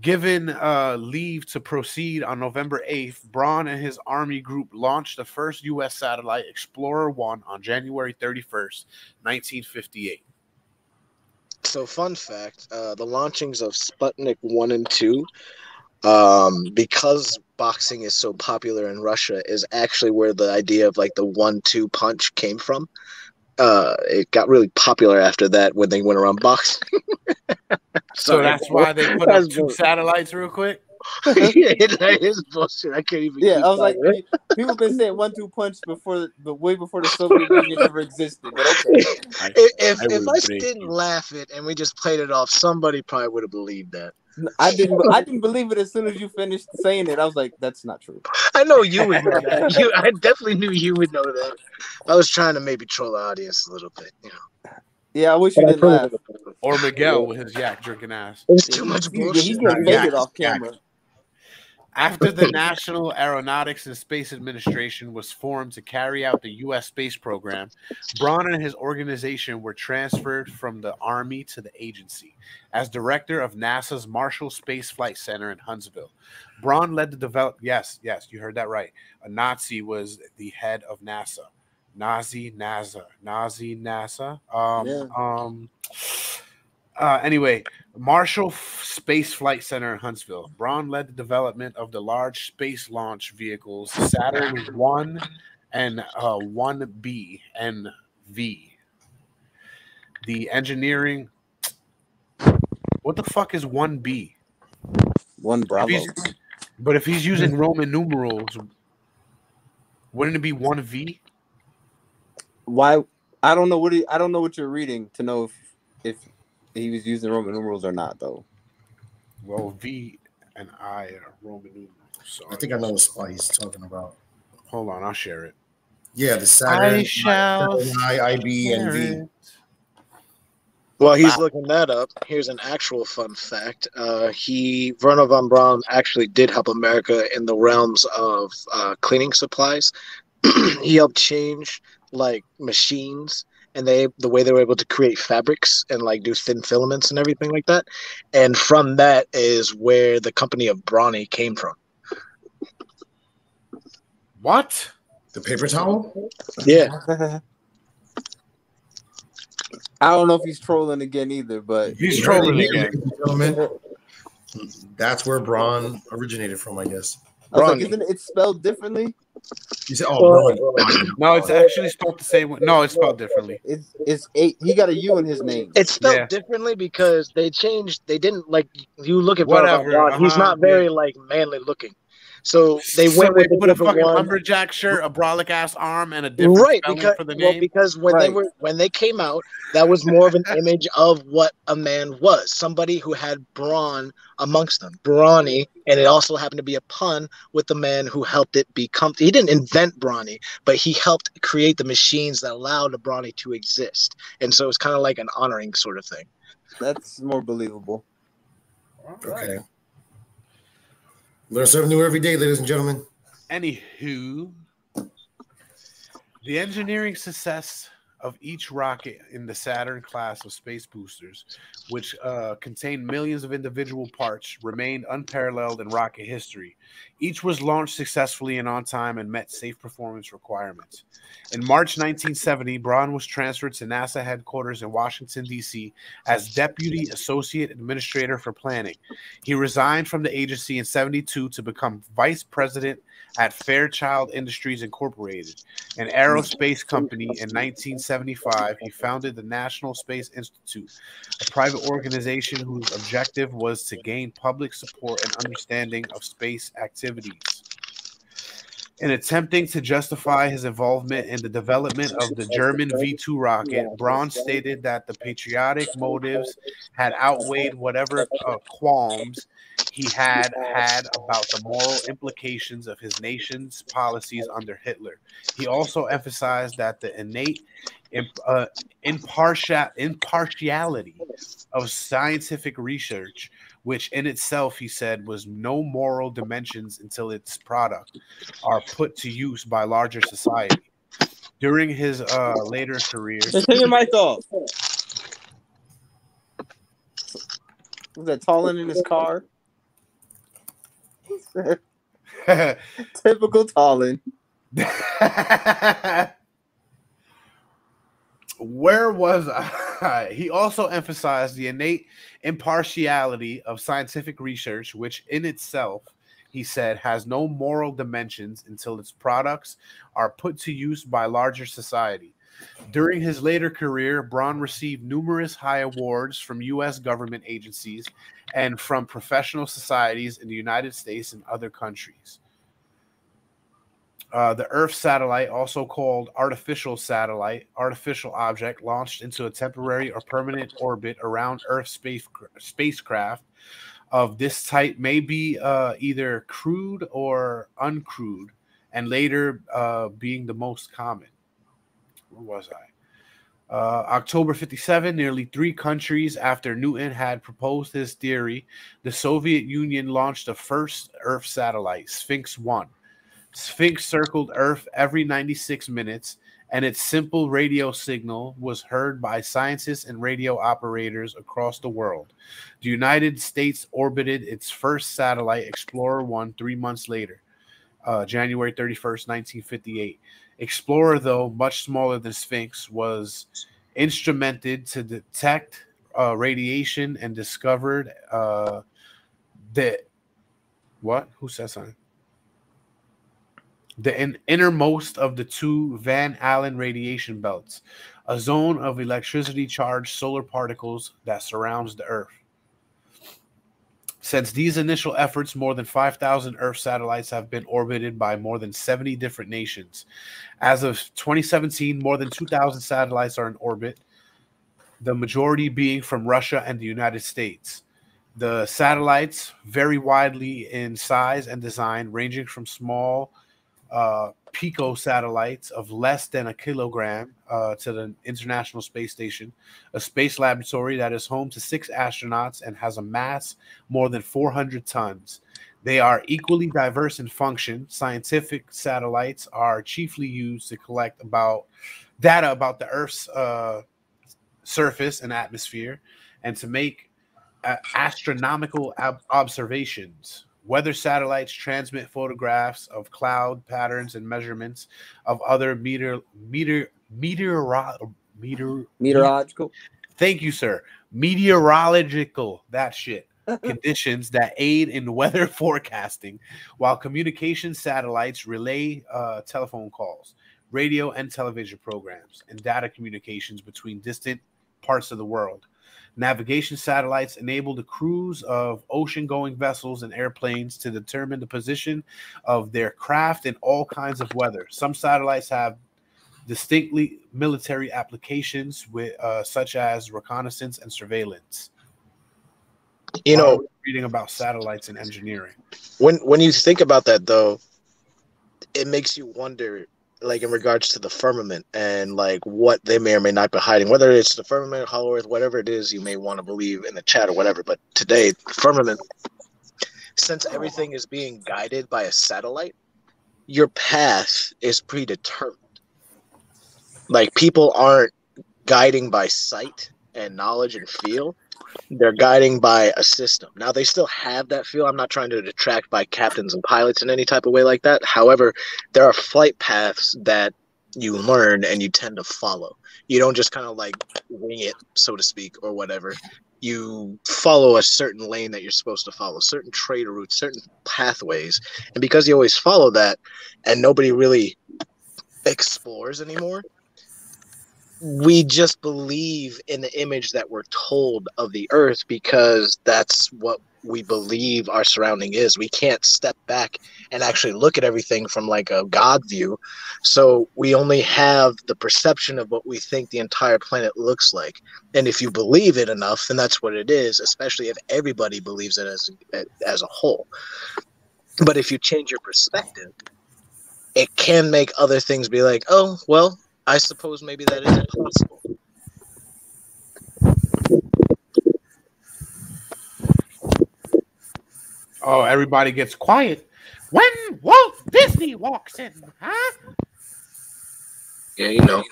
Given uh, leave to proceed on November 8th, Braun and his army group launched the first U.S. satellite, Explorer 1, on January 31st, 1958. So, fun fact: uh, the launchings of Sputnik one and two, um, because boxing is so popular in Russia, is actually where the idea of like the one-two punch came from. Uh, it got really popular after that when they went around boxing. So that's why they put up two satellites real quick. yeah, that is bullshit. I can't even. Yeah, I was like, that. people been saying one two punch before the way before the Soviet Union ever existed. But okay, I, if if, I if I didn't you. laugh it and we just played it off, somebody probably would have believed that. I didn't. I didn't believe it as soon as you finished saying it. I was like, that's not true. I know you would know that. You, I definitely knew you would know that. I was trying to maybe troll the audience a little bit. You know, Yeah, I wish you But I didn't laugh. Or Miguel with his yak drinking ass. It's too much bullshit. He's getting Yeah, faded off yeah. camera. After the National Aeronautics and Space Administration was formed to carry out the U.S. space program, Braun and his organization were transferred from the Army to the agency as director of NASA's Marshall Space Flight Center in Huntsville. Braun led the develop. Yes, yes, you heard that right. A Nazi was the head of NASA. Nazi NASA. Nazi NASA. Um, Yeah. um, uh, anyway, Marshall Space Flight Center in Huntsville. Braun led the development of the large space launch vehicles Saturn 1 and uh, 1B and V. The engineering. What the fuck is 1B? One If Bravo. he's- but if he's using Roman numerals, wouldn't it be 1V? Why? I don't know what he, I don't know what you're reading to know if if he was using Roman numerals or not though. Well, V and I are Roman numerals. So I think I know what spot he's talking about. Hold on, I'll share it. Yeah, the Saturn, I shall I, IB, and V. Well, it. While he's looking that up, here's an actual fun fact. Uh, he Wernher von Braun actually did help America in the realms of uh, cleaning supplies. he helped change like machines and they the way they were able to create fabrics and like do thin filaments and everything like that. And from that is where the company of Brawny came from. What? The paper towel? Yeah. I don't know if he's trolling again either, but He's trolling again. That's where Braun originated from, I guess. I was like, isn't it it's spelled differently? You said, oh, Braun. No, it's actually spelled the same way. No, it's spelled differently. It's it's eight. He got a U in his name. It's spelled Yeah. differently because they changed. They didn't like you look at Wernher Whatever, Braun. He's uh-huh, not very yeah. like manly looking. So they So went with they a put a fucking one. lumberjack shirt, a brolic ass arm, and a different right spelling because for the well, name. because when they were when they came out that was more of an image of what a man was somebody who had brawn amongst them brawny and it also happened to be a pun with the man who helped it become he didn't invent brawny but he helped create the machines that allowed the brawny to exist and so it's kind of like an honoring sort of thing That's more believable. Okay. Learn something new every day, ladies and gentlemen. Anywho, the engineering success of each rocket in the Saturn class of space boosters, which uh, contained millions of individual parts, remained unparalleled in rocket history. Each was launched successfully and on time and met safe performance requirements. In March 1970, Braun was transferred to NASA headquarters in Washington, D.C. as Deputy Associate Administrator for Planning. He resigned from the agency in 72 to become Vice President at Fairchild Industries Incorporated, an aerospace company. In 1975, he founded the National Space Institute, a private organization whose objective was to gain public support and understanding of space activities. In attempting to justify his involvement in the development of the German V 2 rocket, Braun stated that the patriotic motives had outweighed whatever uh, qualms he had had about the moral implications of his nation's policies under Hitler. He also emphasized that the innate imp- uh, impartiality of scientific research, which in itself, he said, was no moral dimensions until its product are put to use by larger society. During his uh, later career, Just turn your mic off. Was that Tallin in his car? Typical Tallin. Where was I? He also emphasized the innate impartiality of scientific research, which in itself, he said, has no moral dimensions until its products are put to use by larger society. During his later career, Braun received numerous high awards from U.S. government agencies and from professional societies in the United States and other countries. Uh, the Earth satellite, also called artificial satellite, artificial object launched into a temporary or permanent orbit around Earth space spacecraft of this type may be uh, either crewed or uncrewed, and later uh, being the most common. Where was I? Uh, October 57, nearly three countries after Newton had proposed his theory, the Soviet Union launched the first Earth satellite, Sphinx 1. Sphinx circled Earth every 96 minutes, and its simple radio signal was heard by scientists and radio operators across the world. The United States orbited its first satellite, Explorer 1, three months later, uh, January 31st, 1958. Explorer, though much smaller than Sphinx, was instrumented to detect uh, radiation and discovered uh, that. What? Who said something? the in- innermost of the two Van Allen radiation belts, a zone of electricity charged solar particles that surrounds the Earth. Since these initial efforts, more than 5,000 Earth satellites have been orbited by more than 70 different nations. As of 2017, more than 2,000 satellites are in orbit, the majority being from Russia and the United States. The satellites vary widely in size and design, ranging from small uh, pico satellites of less than a kilogram uh, to the International Space Station, a space laboratory that is home to six astronauts and has a mass more than 400 tons. They are equally diverse in function. Scientific satellites are chiefly used to collect about data about the Earth's uh, surface and atmosphere, and to make uh, astronomical ob- observations. Weather satellites transmit photographs of cloud patterns and measurements of other meteor meteor meteor meteor Meteorological. Thank you, sir. Meteorological that shit conditions that aid in weather forecasting, while communication satellites relay uh, telephone calls, radio and television programs, and data communications between distant parts of the world. Navigation satellites enable the crews of ocean going vessels and airplanes to determine the position of their craft in all kinds of weather. Some satellites have distinctly military applications, with, uh, such as reconnaissance and surveillance. You know, reading about satellites and engineering. when when you think about that though, it makes you wonder like in regards to the firmament and like what they may or may not be hiding, whether it's the firmament, hollow earth, whatever it is you may want to believe in the chat or whatever. But today, firmament, since everything is being guided by a satellite, your path is predetermined. Like people aren't guiding by sight and knowledge and feel. They're guiding by a system. Now they still have that feel. I'm not trying to detract by captains and pilots in any type of way like that. However, there are flight paths that you learn and you tend to follow. You don't just kind of like wing it, so to speak, or whatever. You follow a certain lane that you're supposed to follow, certain trade routes, certain pathways. And because you always follow that and nobody really explores anymore, we just believe in the image that we're told of the earth because that's what we believe our surrounding is. We can't step back and actually look at everything from like a God view. So we only have the perception of what we think the entire planet looks like. And if you believe it enough, then that's what it is, especially if everybody believes it as as a whole. But if you change your perspective, it can make other things be like, "Oh, well, I suppose maybe that isn't possible." Oh, everybody gets quiet when Walt Disney walks in, huh? Yeah, you know.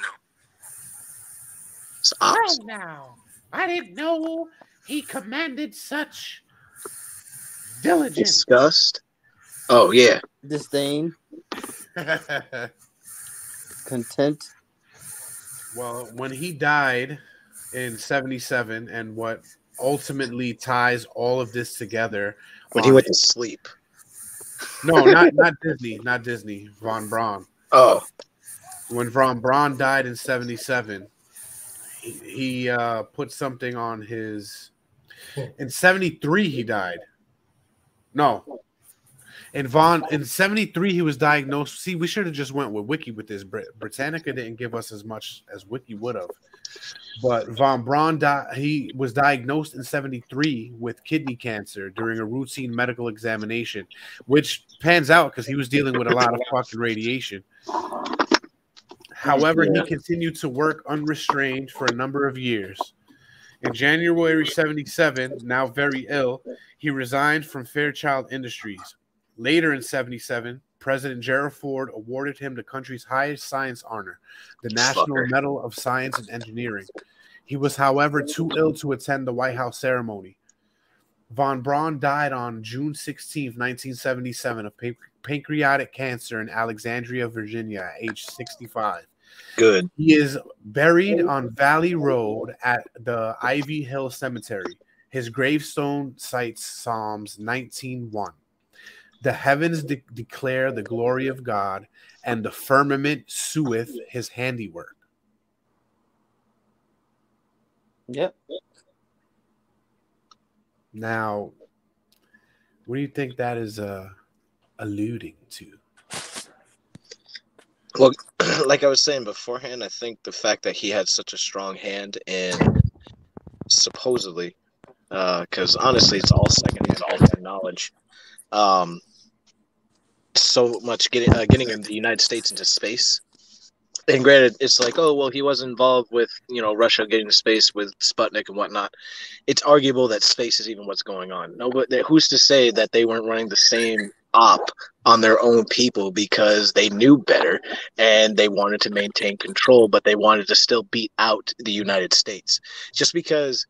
It's opposite. now I didn't know he commanded such diligence. Disgust. Oh yeah. Disdain, content. Well, when he died in '77, and what ultimately ties all of this together, When he went to sleep. no, not not Disney, not Disney, Von Braun. Oh. when Von Braun died in 77, he, he uh, put something on his. In 73, he died. No. In Von in 73, he was diagnosed. See, we should have just went with Wiki with this. Brit- Britannica didn't give us as much as Wiki would have. But Von Braun died. He was diagnosed in 73 with kidney cancer during a routine medical examination, which pans out because he was dealing with a lot of fucking radiation. However, he continued to work unrestrained for a number of years. In January 77, now very ill, he resigned from Fairchild Industries. Later in 77, President Gerald Ford awarded him the country's highest science honor, the National Fucker. Medal of Science and Engineering. He was, however, too ill to attend the White House ceremony. Von Braun died on June 16, 1977, of pan- pancreatic cancer in Alexandria, Virginia, at age 65. Good. He is buried on Valley Road at the Ivy Hill Cemetery. His gravestone cites Psalms 19:1. The heavens de- declare the glory of God, and the firmament sueth his handiwork. Yep. Now, what do you think that is uh, alluding to? Well, like I was saying beforehand, I think the fact that he had such a strong hand in supposedly, because honestly, it's all secondhand, all knowledge. Um, so much getting uh, getting the United States into space. And granted, it's like, oh well, he was involved with you know Russia getting to space with Sputnik and whatnot. It's arguable that space is even what's going on. No, but who's to say that they weren't running the same op on their own people because they knew better and they wanted to maintain control, but they wanted to still beat out the United States. Just because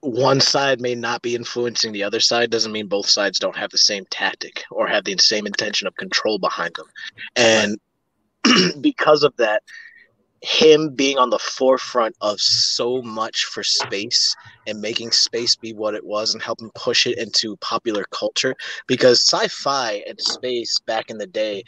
one side may not be influencing the other side doesn't mean both sides don't have the same tactic or have the same intention of control behind them. And because of that, him being on the forefront of so much for space and making space be what it was and helping push it into popular culture because sci-fi and space back in the day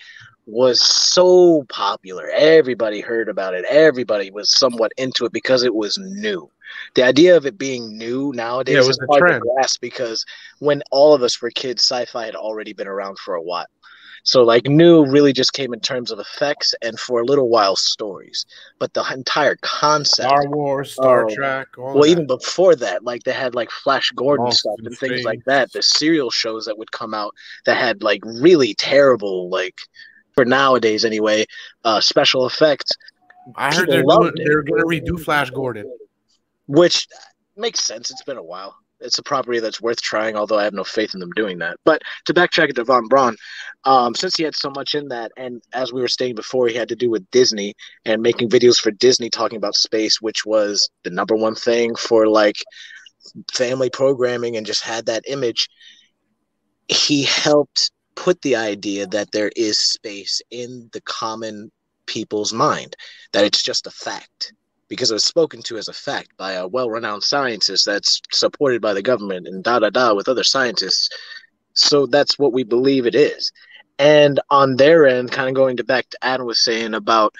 was so popular. Everybody heard about it. Everybody was somewhat into it because it was new the idea of it being new nowadays Yeah, it was is a hard trend. to grasp because when all of us were kids sci-fi had already been around for a while so like new really just came in terms of effects and for a little while stories. But the entire concept Star Wars, Star Oh. Trek, all well, of even before that, like they had like Flash Gordon Lost stuff and things Space. like that. The serial shows that would come out that had like really terrible, like for nowadays anyway, uh special effects. I heard People they're, doing, they're going to redo Flash Gordon. Which makes sense. It's been a while. It's a property that's worth trying, although I have no faith in them doing that. But to backtrack to Von Braun, um, since he had so much in that, and as we were stating before, he had to do with Disney and making videos for Disney talking about space, which was the number one thing for like family programming and just had that image. He helped put the idea that there is space in the common people's mind, that it's just a fact because it was spoken to as a fact by a well-renowned scientist that's supported by the government and da da da with other scientists. So that's what we believe it is. And on their end, kind of going to back to Adam was saying about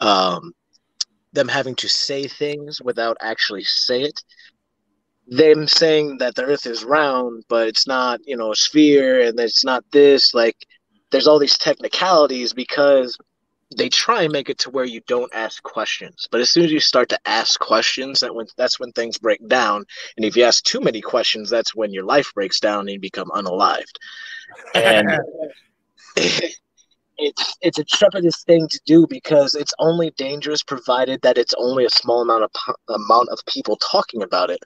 um, them having to say things without actually say it. them saying that the Earth is round, but it's not, you know, a sphere, and it's not this. Like, there's all these technicalities because they try and make it to where you don't ask questions. But as soon as you start to ask questions, that when that's when things break down. And if you ask too many questions, that's when your life breaks down and you become unalived. And it's it's a trepidous thing to do because it's only dangerous provided that it's only a small amount of amount of people talking about it.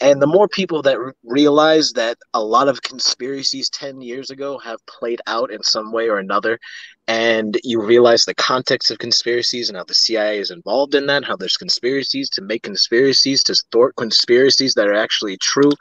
And the more people that re- realize that a lot of conspiracies 10 years ago have played out in some way or another, and you realize the context of conspiracies and how the CIA is involved in that, how there's conspiracies to make conspiracies, to thwart conspiracies that are actually true,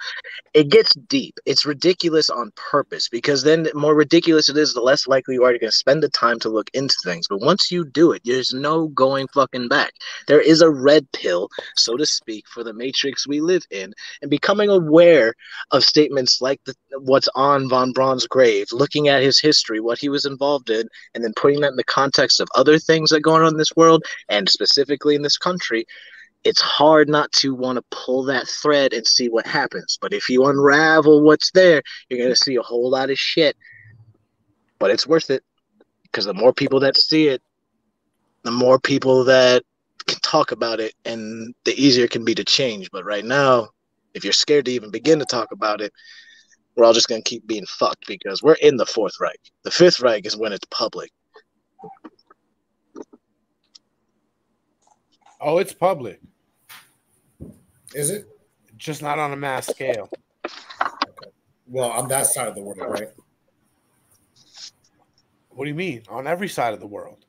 it gets deep. It's ridiculous on purpose because then the more ridiculous it is, the less likely you are to spend the time to look into things. But once you do it, there's no going fucking back. There is a red pill, so to speak, for the matrix we live in, and becoming aware of statements like the, what's on von Braun's grave, looking at his history, what he was involved in, and then putting that in the context of other things that go on in this world and specifically in this country it's hard not to want to pull that thread and see what happens. But if you unravel what's there, you're going to see a whole lot of shit. But it's worth it because the more people that see it, the more people that can talk about it, and the easier it can be to change. But right now, if you're scared to even begin to talk about it, we're all just going to keep being fucked because we're in the Fourth Reich. The Fifth Reich is when it's public. Oh, it's public. Is it? Just not on a mass scale. Well, on that side of the world, right? What do you mean? On every side of the world.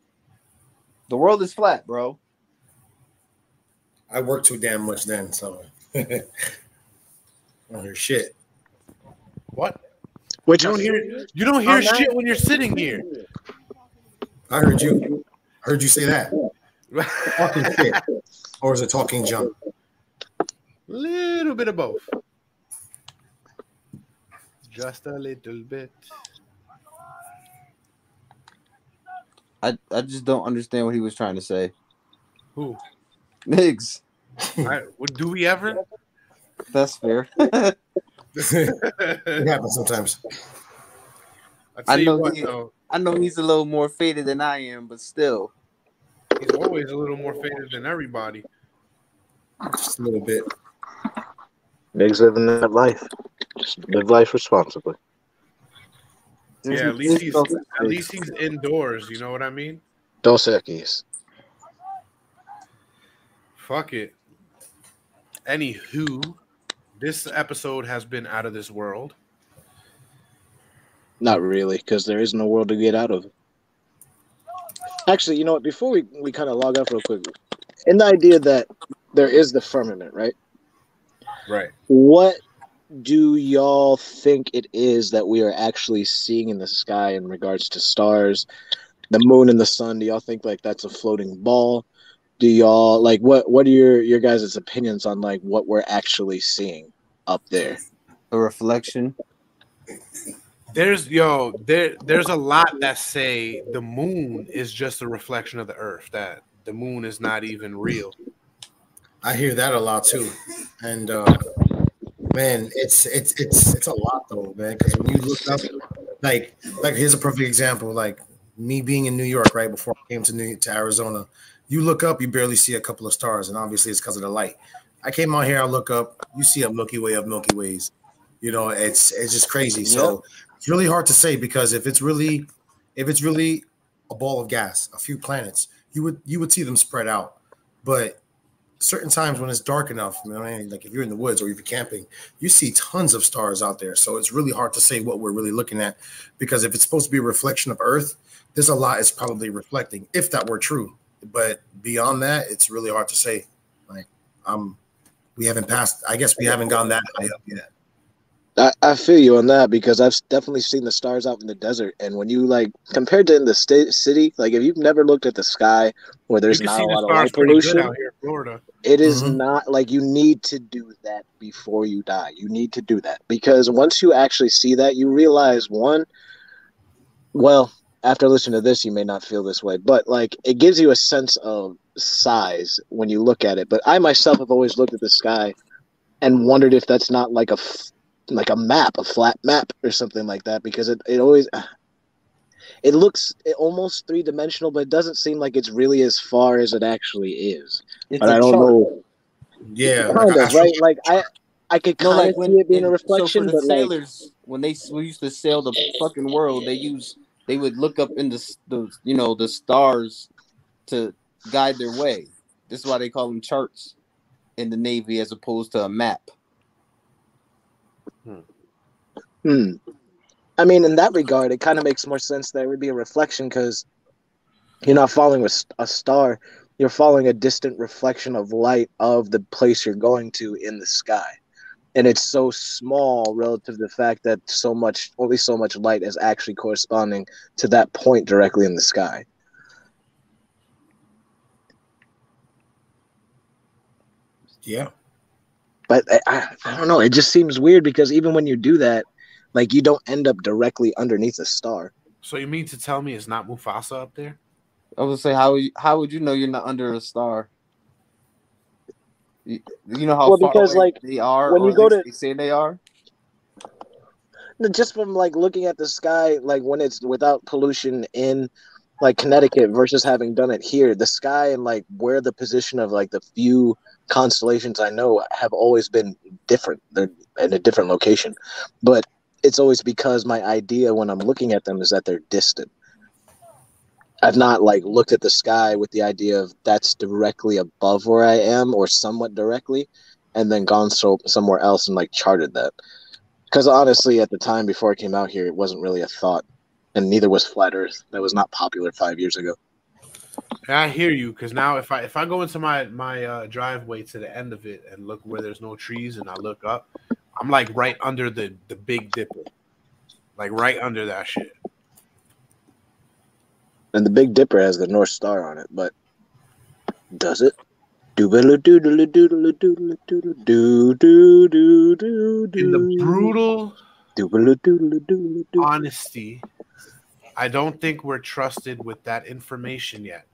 The world is flat, bro. I work too damn much then, so I don't hear shit. What? Which You don't hear you don't hear On that- shit when you're sitting here. I heard you. Heard you say that. Talking shit, or is it talking junk? little bit of both. Just a little bit. I, I just don't understand what he was trying to say. Who? Niggs. I, well, do we ever? That's fair. It happens sometimes. I, I know what, he- though, I know he's a little more faded than I am, but still. he's always a little more faded than everybody. Just a little bit. Niggas living that life. Just live life responsibly. Yeah, at least he's at least he's indoors. You know what I mean? Dos Equis. Fuck it. Anywho, this episode has been out of this world. Not really, because there isn't a world to get out of. Actually, you know what? Before we, we kind of log off real quick, in the idea that there is the firmament, right? Right. What do y'all think it is that we are actually seeing in the sky in regards to stars, the moon and the sun? Do y'all think like that's a floating ball? Do y'all like what? What are your your guys' opinions on like what we're actually seeing up there? A reflection. There's yo, there there's a lot that say the moon is just a reflection of the earth, that the moon is not even real. I hear that a lot too, and uh, man, it's it's it's it's a lot though, man. Because when you look up, like like here's a perfect example, like me being in New York right before I came to New to Arizona, you look up, you barely see a couple of stars, and obviously it's because of the light. I came out here, I look up, you see a Milky Way of Milky Ways. You know, it's it's just crazy. So it's really hard to say because if it's really if it's really a ball of gas, a few planets, you would you would see them spread out. But certain times when it's dark enough, you know, what I mean, like if you're in the woods or if you're camping, you see tons of stars out there. So it's really hard to say what we're really looking at because if it's supposed to be a reflection of Earth, there's a lot it's probably reflecting if that were true. But beyond that, it's really hard to say. Like, um, we haven't passed. I guess we haven't gone that high up yet. I, I feel you on that because I've definitely seen the stars out in the desert, and when you like compared to in the state city, like if you've never looked at the sky where there's not a lot of stars light pollution, out here in Florida. it is Mhm. not like you need to do that before you die. You need to do that because once you actually see that, you realize one, well, after listening to this, you may not feel this way, but like it gives you a sense of size when you look at it. But I myself have always looked at the sky and wondered if that's not like a f- like a map, a flat map or something like that, because it, it always it looks almost three dimensional, but it doesn't seem like it's really as far as it actually is. It's but a I don't chart. know. Yeah, kind like of right. Like I, I could No, kind like of when see it being a reflection, so for but the like sailors, when they we used to sail the fucking world, they use they would look up in the, the you know the stars to guide their way. This is why they call them charts in the navy as opposed to a map. Hmm. I mean, in that regard, it kind of makes more sense that it would be a reflection because you're not following a star, you're following a distant reflection of light of the place you're going to in the sky. And it's so small relative to the fact that so much, only so much light is actually corresponding to that point directly in the sky. Yeah. But I, I, I don't know. It just seems weird because even when you do that, like you don't end up directly underneath a star. So you mean to tell me it's not Mufasa up there? I would say how would you, how would you know you're not under a star? You, you know how Well, far because, away like, they are, when or you go least to- they say they are. Just from like looking at the sky like when it's without pollution in like Connecticut versus having done it here the sky and like where the position of like the few constellations I know have always been different they're in a different location but it's always because my idea when I'm looking at them is that they're distant I've not like looked at the sky with the idea of that's directly above where I am or somewhat directly and then gone so somewhere else and like charted that because honestly, at the time before I came out here, it wasn't really a thought, and neither was flat Earth. That was not popular five years ago. I hear you because now if I if I go into my my uh, driveway to the end of it and look where there's no trees and I look up, I'm like right under the the Big Dipper, like right under that shit. And the Big Dipper has the North Star on it, but does it? In the brutal honesty, I don't think we're trusted with that information yet.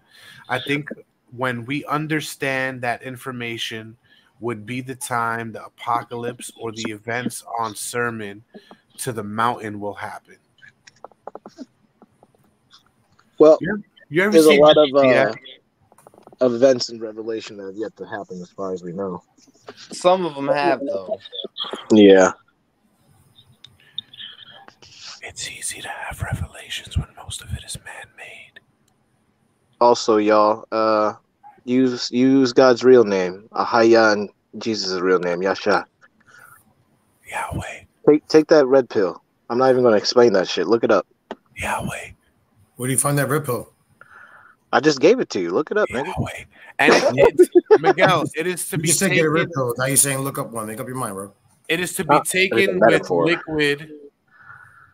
I think when we understand that information would be the time the apocalypse or the events on sermon to the mountain will happen. Well, You ever there's a seen lot of uh, events in Revelation that have yet to happen, as far as we know. Some of them have though. Yeah. It's easy to have revelations when most of it is man-made. Also, y'all, uh, use use God's real name, Ahaya, and Jesus' real name, Yasha. Yahweh, Take take that red pill. I'm not even going to explain that shit. Look it up. Yahweh, Where do you find that red pill? I just gave it to you. Look it up, nigga. Yahweh. And it, it's, Miguel, it is to You be just said get a red taken. pill. Now you're saying look up one. Make up your mind, bro. It is to be Ah, taken with metaphor. liquid. Where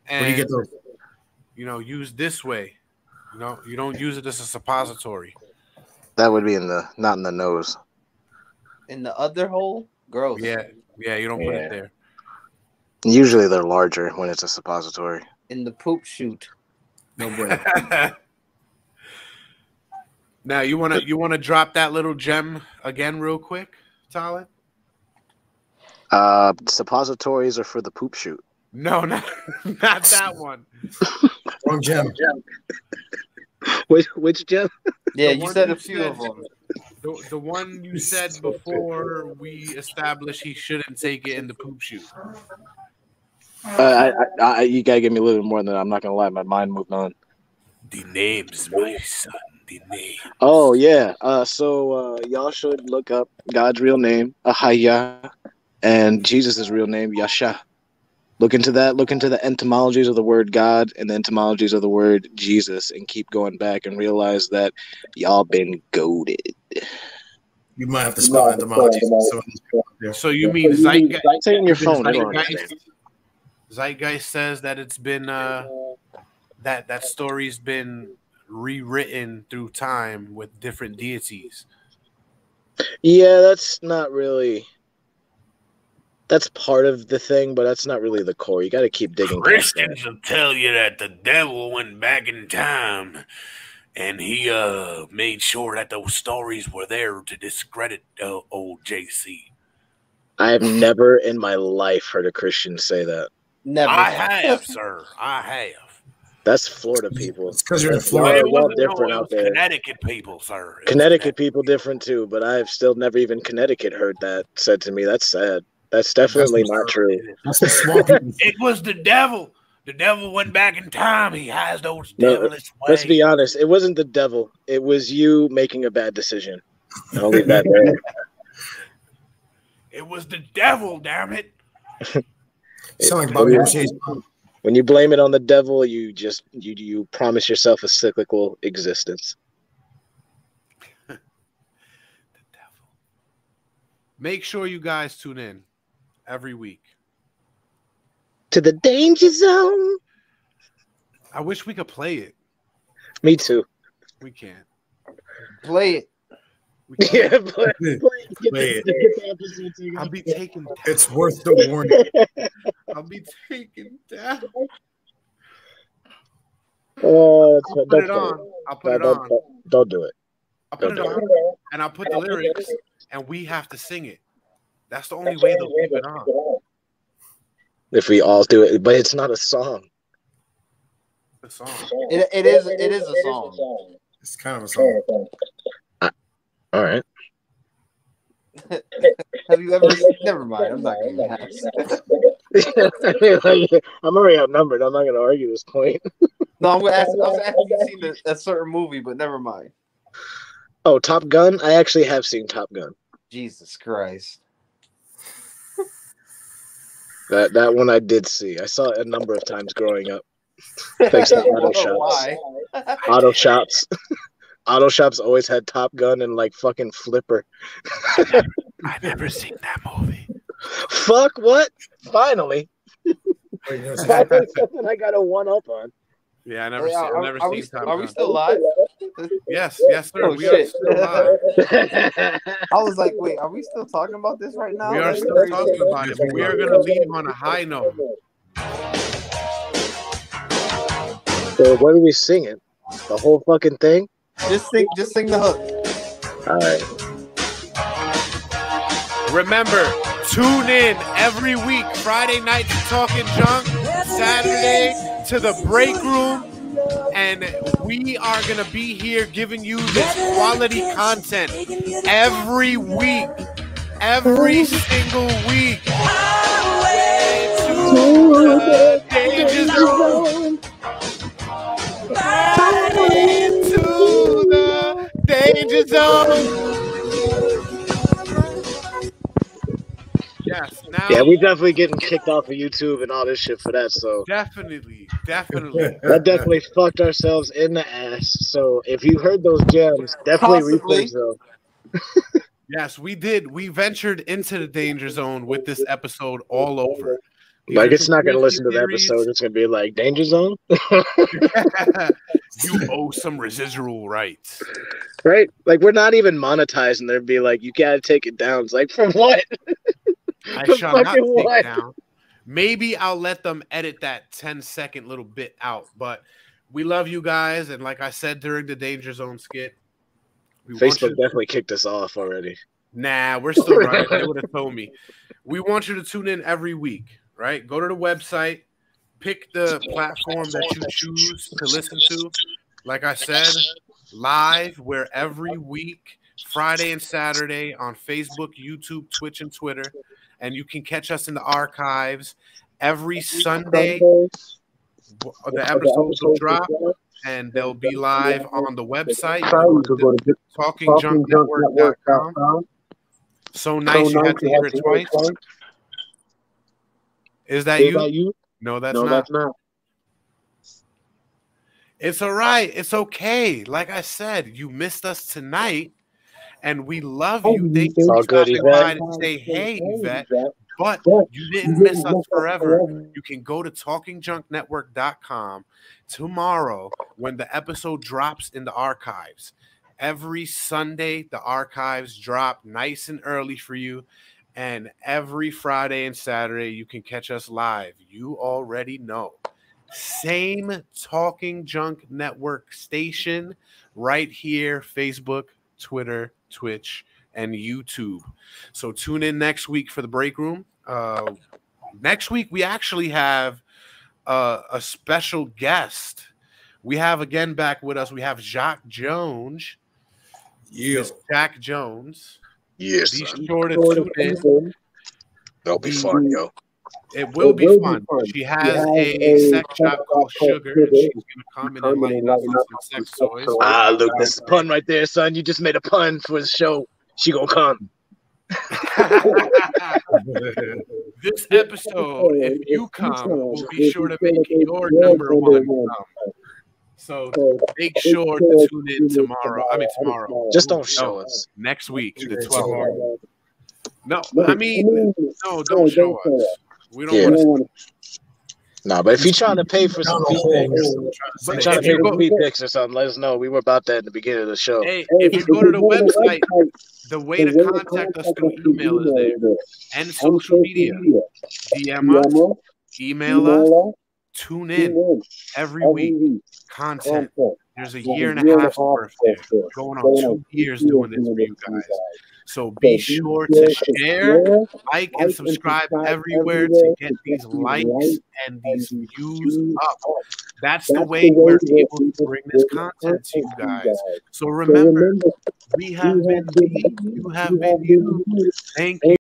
And do you get those? you know, used this way. You know, you don't use it as a suppository. That would be in the not in the nose. In the other hole, gross. Yeah, yeah, you don't put it there. Usually they're larger when it's a suppository. In the poop chute. No way. now you wanna you wanna drop that little gem again real quick, Tyler? Uh, suppositories are for the poop shoot. No, not not that one. Wrong gem. Which which gem? Yeah, The you said a few said. of them. The, the one you said before we established he shouldn't take it in the poop chute. Uh, I, I, I, you gotta give me a little bit more than that. I'm not gonna lie. My mind moved on. The names, my son. The name. Oh yeah. Uh, so uh, y'all should look up God's real name, Ahaya, and Jesus' real name, Yasha. Look into that. Look into the etymologies of the word God and the etymologies of the word Jesus, and keep going back and realize that y'all been goaded. You might have to spell etymology. So So you mean zeitgeist? Say in your phone. Zeitgeist. Zeitgeist says that it's been uh, that that story's been rewritten through time with different deities. Yeah, that's not really. That's part of the thing, but that's not really the core. You got to keep digging. past that. Christians will tell you that the devil went back in time and he uh made sure that those stories were there to discredit uh, old JC. I have never in my life heard a Christian say that. Never. I have, sir. I have. That's Florida people. It's because you're in Y'all Florida. It well wasn't- no, different out there. Connecticut people, sir. It was Connecticut people different too, but I've still never even Connecticut heard that said to me. That's sad. That's definitely not true. That's the swamp. It was the devil. The devil went back in time. He has those No, uh, devilish ways. Let's be honest. It wasn't the devil. It was you making a bad decision. I'll leave that there. It was the devil, damn it. Sound like Bobby Boucher's When you blame it on the devil, you just you you promise yourself a cyclical existence. The devil. Make sure you guys tune in every week. To the danger zone. I wish we could play it. Me too. We can't. Play it. We can't. Yeah, play, play, get Play the- it. get the episode so you I'll be taken. It's worth the warning. I'll be taken down. Oh, that's- I'll put don't it on. I'll put No, it don't, on. don't- don't do it. I'll put it Don't do on, and I'll put the lyrics, and we have to sing it. That's the only way they'll keep it on. If we all do it, but it's not a song. The song. It, it is. It is a song. It's kind of a song. All right. Have you ever? Never mind. I'm not going to ask. I'm already outnumbered. I'm not going to argue this point. No, I'm going to ask. I was asking if you've seen a, a certain movie, but never mind. Oh, Top Gun. I actually have seen Top Gun. Jesus Christ. That that one I did see. I saw it a number of times growing up. Thanks to auto shops. Auto shops. Auto shops always had Top Gun and like fucking Flipper. I've never seen that movie. Fuck what? Finally. Wait, no, it's- Finally something I got a one up on. Yeah, I never Hey, seen. are, I've never are we, seen Top are we still live? Yes, yes, sir. Oh, we are still live. I was like, wait, are we still talking about this right now? We are still talking about it, but we are gonna leave on a high note. So what are we singing? The whole fucking thing? Just sing, just sing the hook. All right. Remember, tune in every week. Friday night to Talking Junk, Saturday to the BreakRoom. And we are going to be here giving you this quality content every week. Every single week. To the danger zone. Yes, now Yeah, we definitely getting kicked off of YouTube and all this shit for that. So definitely, definitely. that definitely fucked ourselves in the ass. So if you heard those gems, definitely Possibly. replays them. Yes, we did. We ventured into the danger zone with this episode all over. These Like it's not gonna listen to the episode. It's gonna be like Danger Zone, you owe some residual rights. right? Like we're not even monetizing. and they'd be like, "You gotta take it down." It's like for what? I For shall not take what? down. Maybe I'll let them edit that 10 second little bit out, but we love you guys. And like I said during the danger zone skit, we want you Facebook to definitely kicked us off already. Nah, we're still right. They would have told me. We want you to tune in every week, right? Go to the website, pick the platform that you choose to listen to. Like I said, live where every week, Friday and Saturday on Facebook, YouTube, Twitch, and Twitter. And you can catch us in the archives every Sunday. Uh, the episodes will drop and they'll be live on the website. TalkingJunkNetwork.com. So nice you had to hear it twice. Is that you? No, that's no, not. that's not. It's all right. It's okay. Like I said, you missed us tonight, and we love you. Thank you for stopping by to say, "Hey, Yvette." But you didn't miss us forever. You can go to talkingjunknetwork.com tomorrow when the episode drops in the archives. Every Sunday, the archives drop nice and early for you. And every Friday and Saturday, you can catch us live. You already know. Same Talking Junk Network station right here Facebook, Twitter, Twitch, and YouTube. So tune in next week for the BreakRoom. Uh, next week we actually have uh, a special guest. We have again back with us. We have Jacques Jones. Yeah, Jack Jones. Yes, Be sure to tune in. That'll be fun, yo. It will be fun. She has a sex shop called Sugar. and She's gonna come and enlighten us on some sex toys. Ah, look, this pun right there, son. You just made a pun for the show. She gonna come. this episode, if you come, we'll be sure to make your number one come. So make sure to tune in tomorrow. I mean tomorrow. Just don't show No, us. next week, the 12 hour. No, I mean, no, don't show us. We don't Yeah. want to. Nah, but if you're trying to pay for some feed pics, But you're trying to pay for go- some feed pics or something, let us know. We were about that in the beginning of the show. Hey, if you go to the website, the way to contact us through email is there, and social media. DM us, email us, tune in every week. Content. There's a year and a half worth there. We're going on two years doing this for you guys. So be sure to share, like, and subscribe everywhere to get these likes and these views up. That's the way we're able to bring this content to you guys. So remember, we have been we, you have been you. Thank you.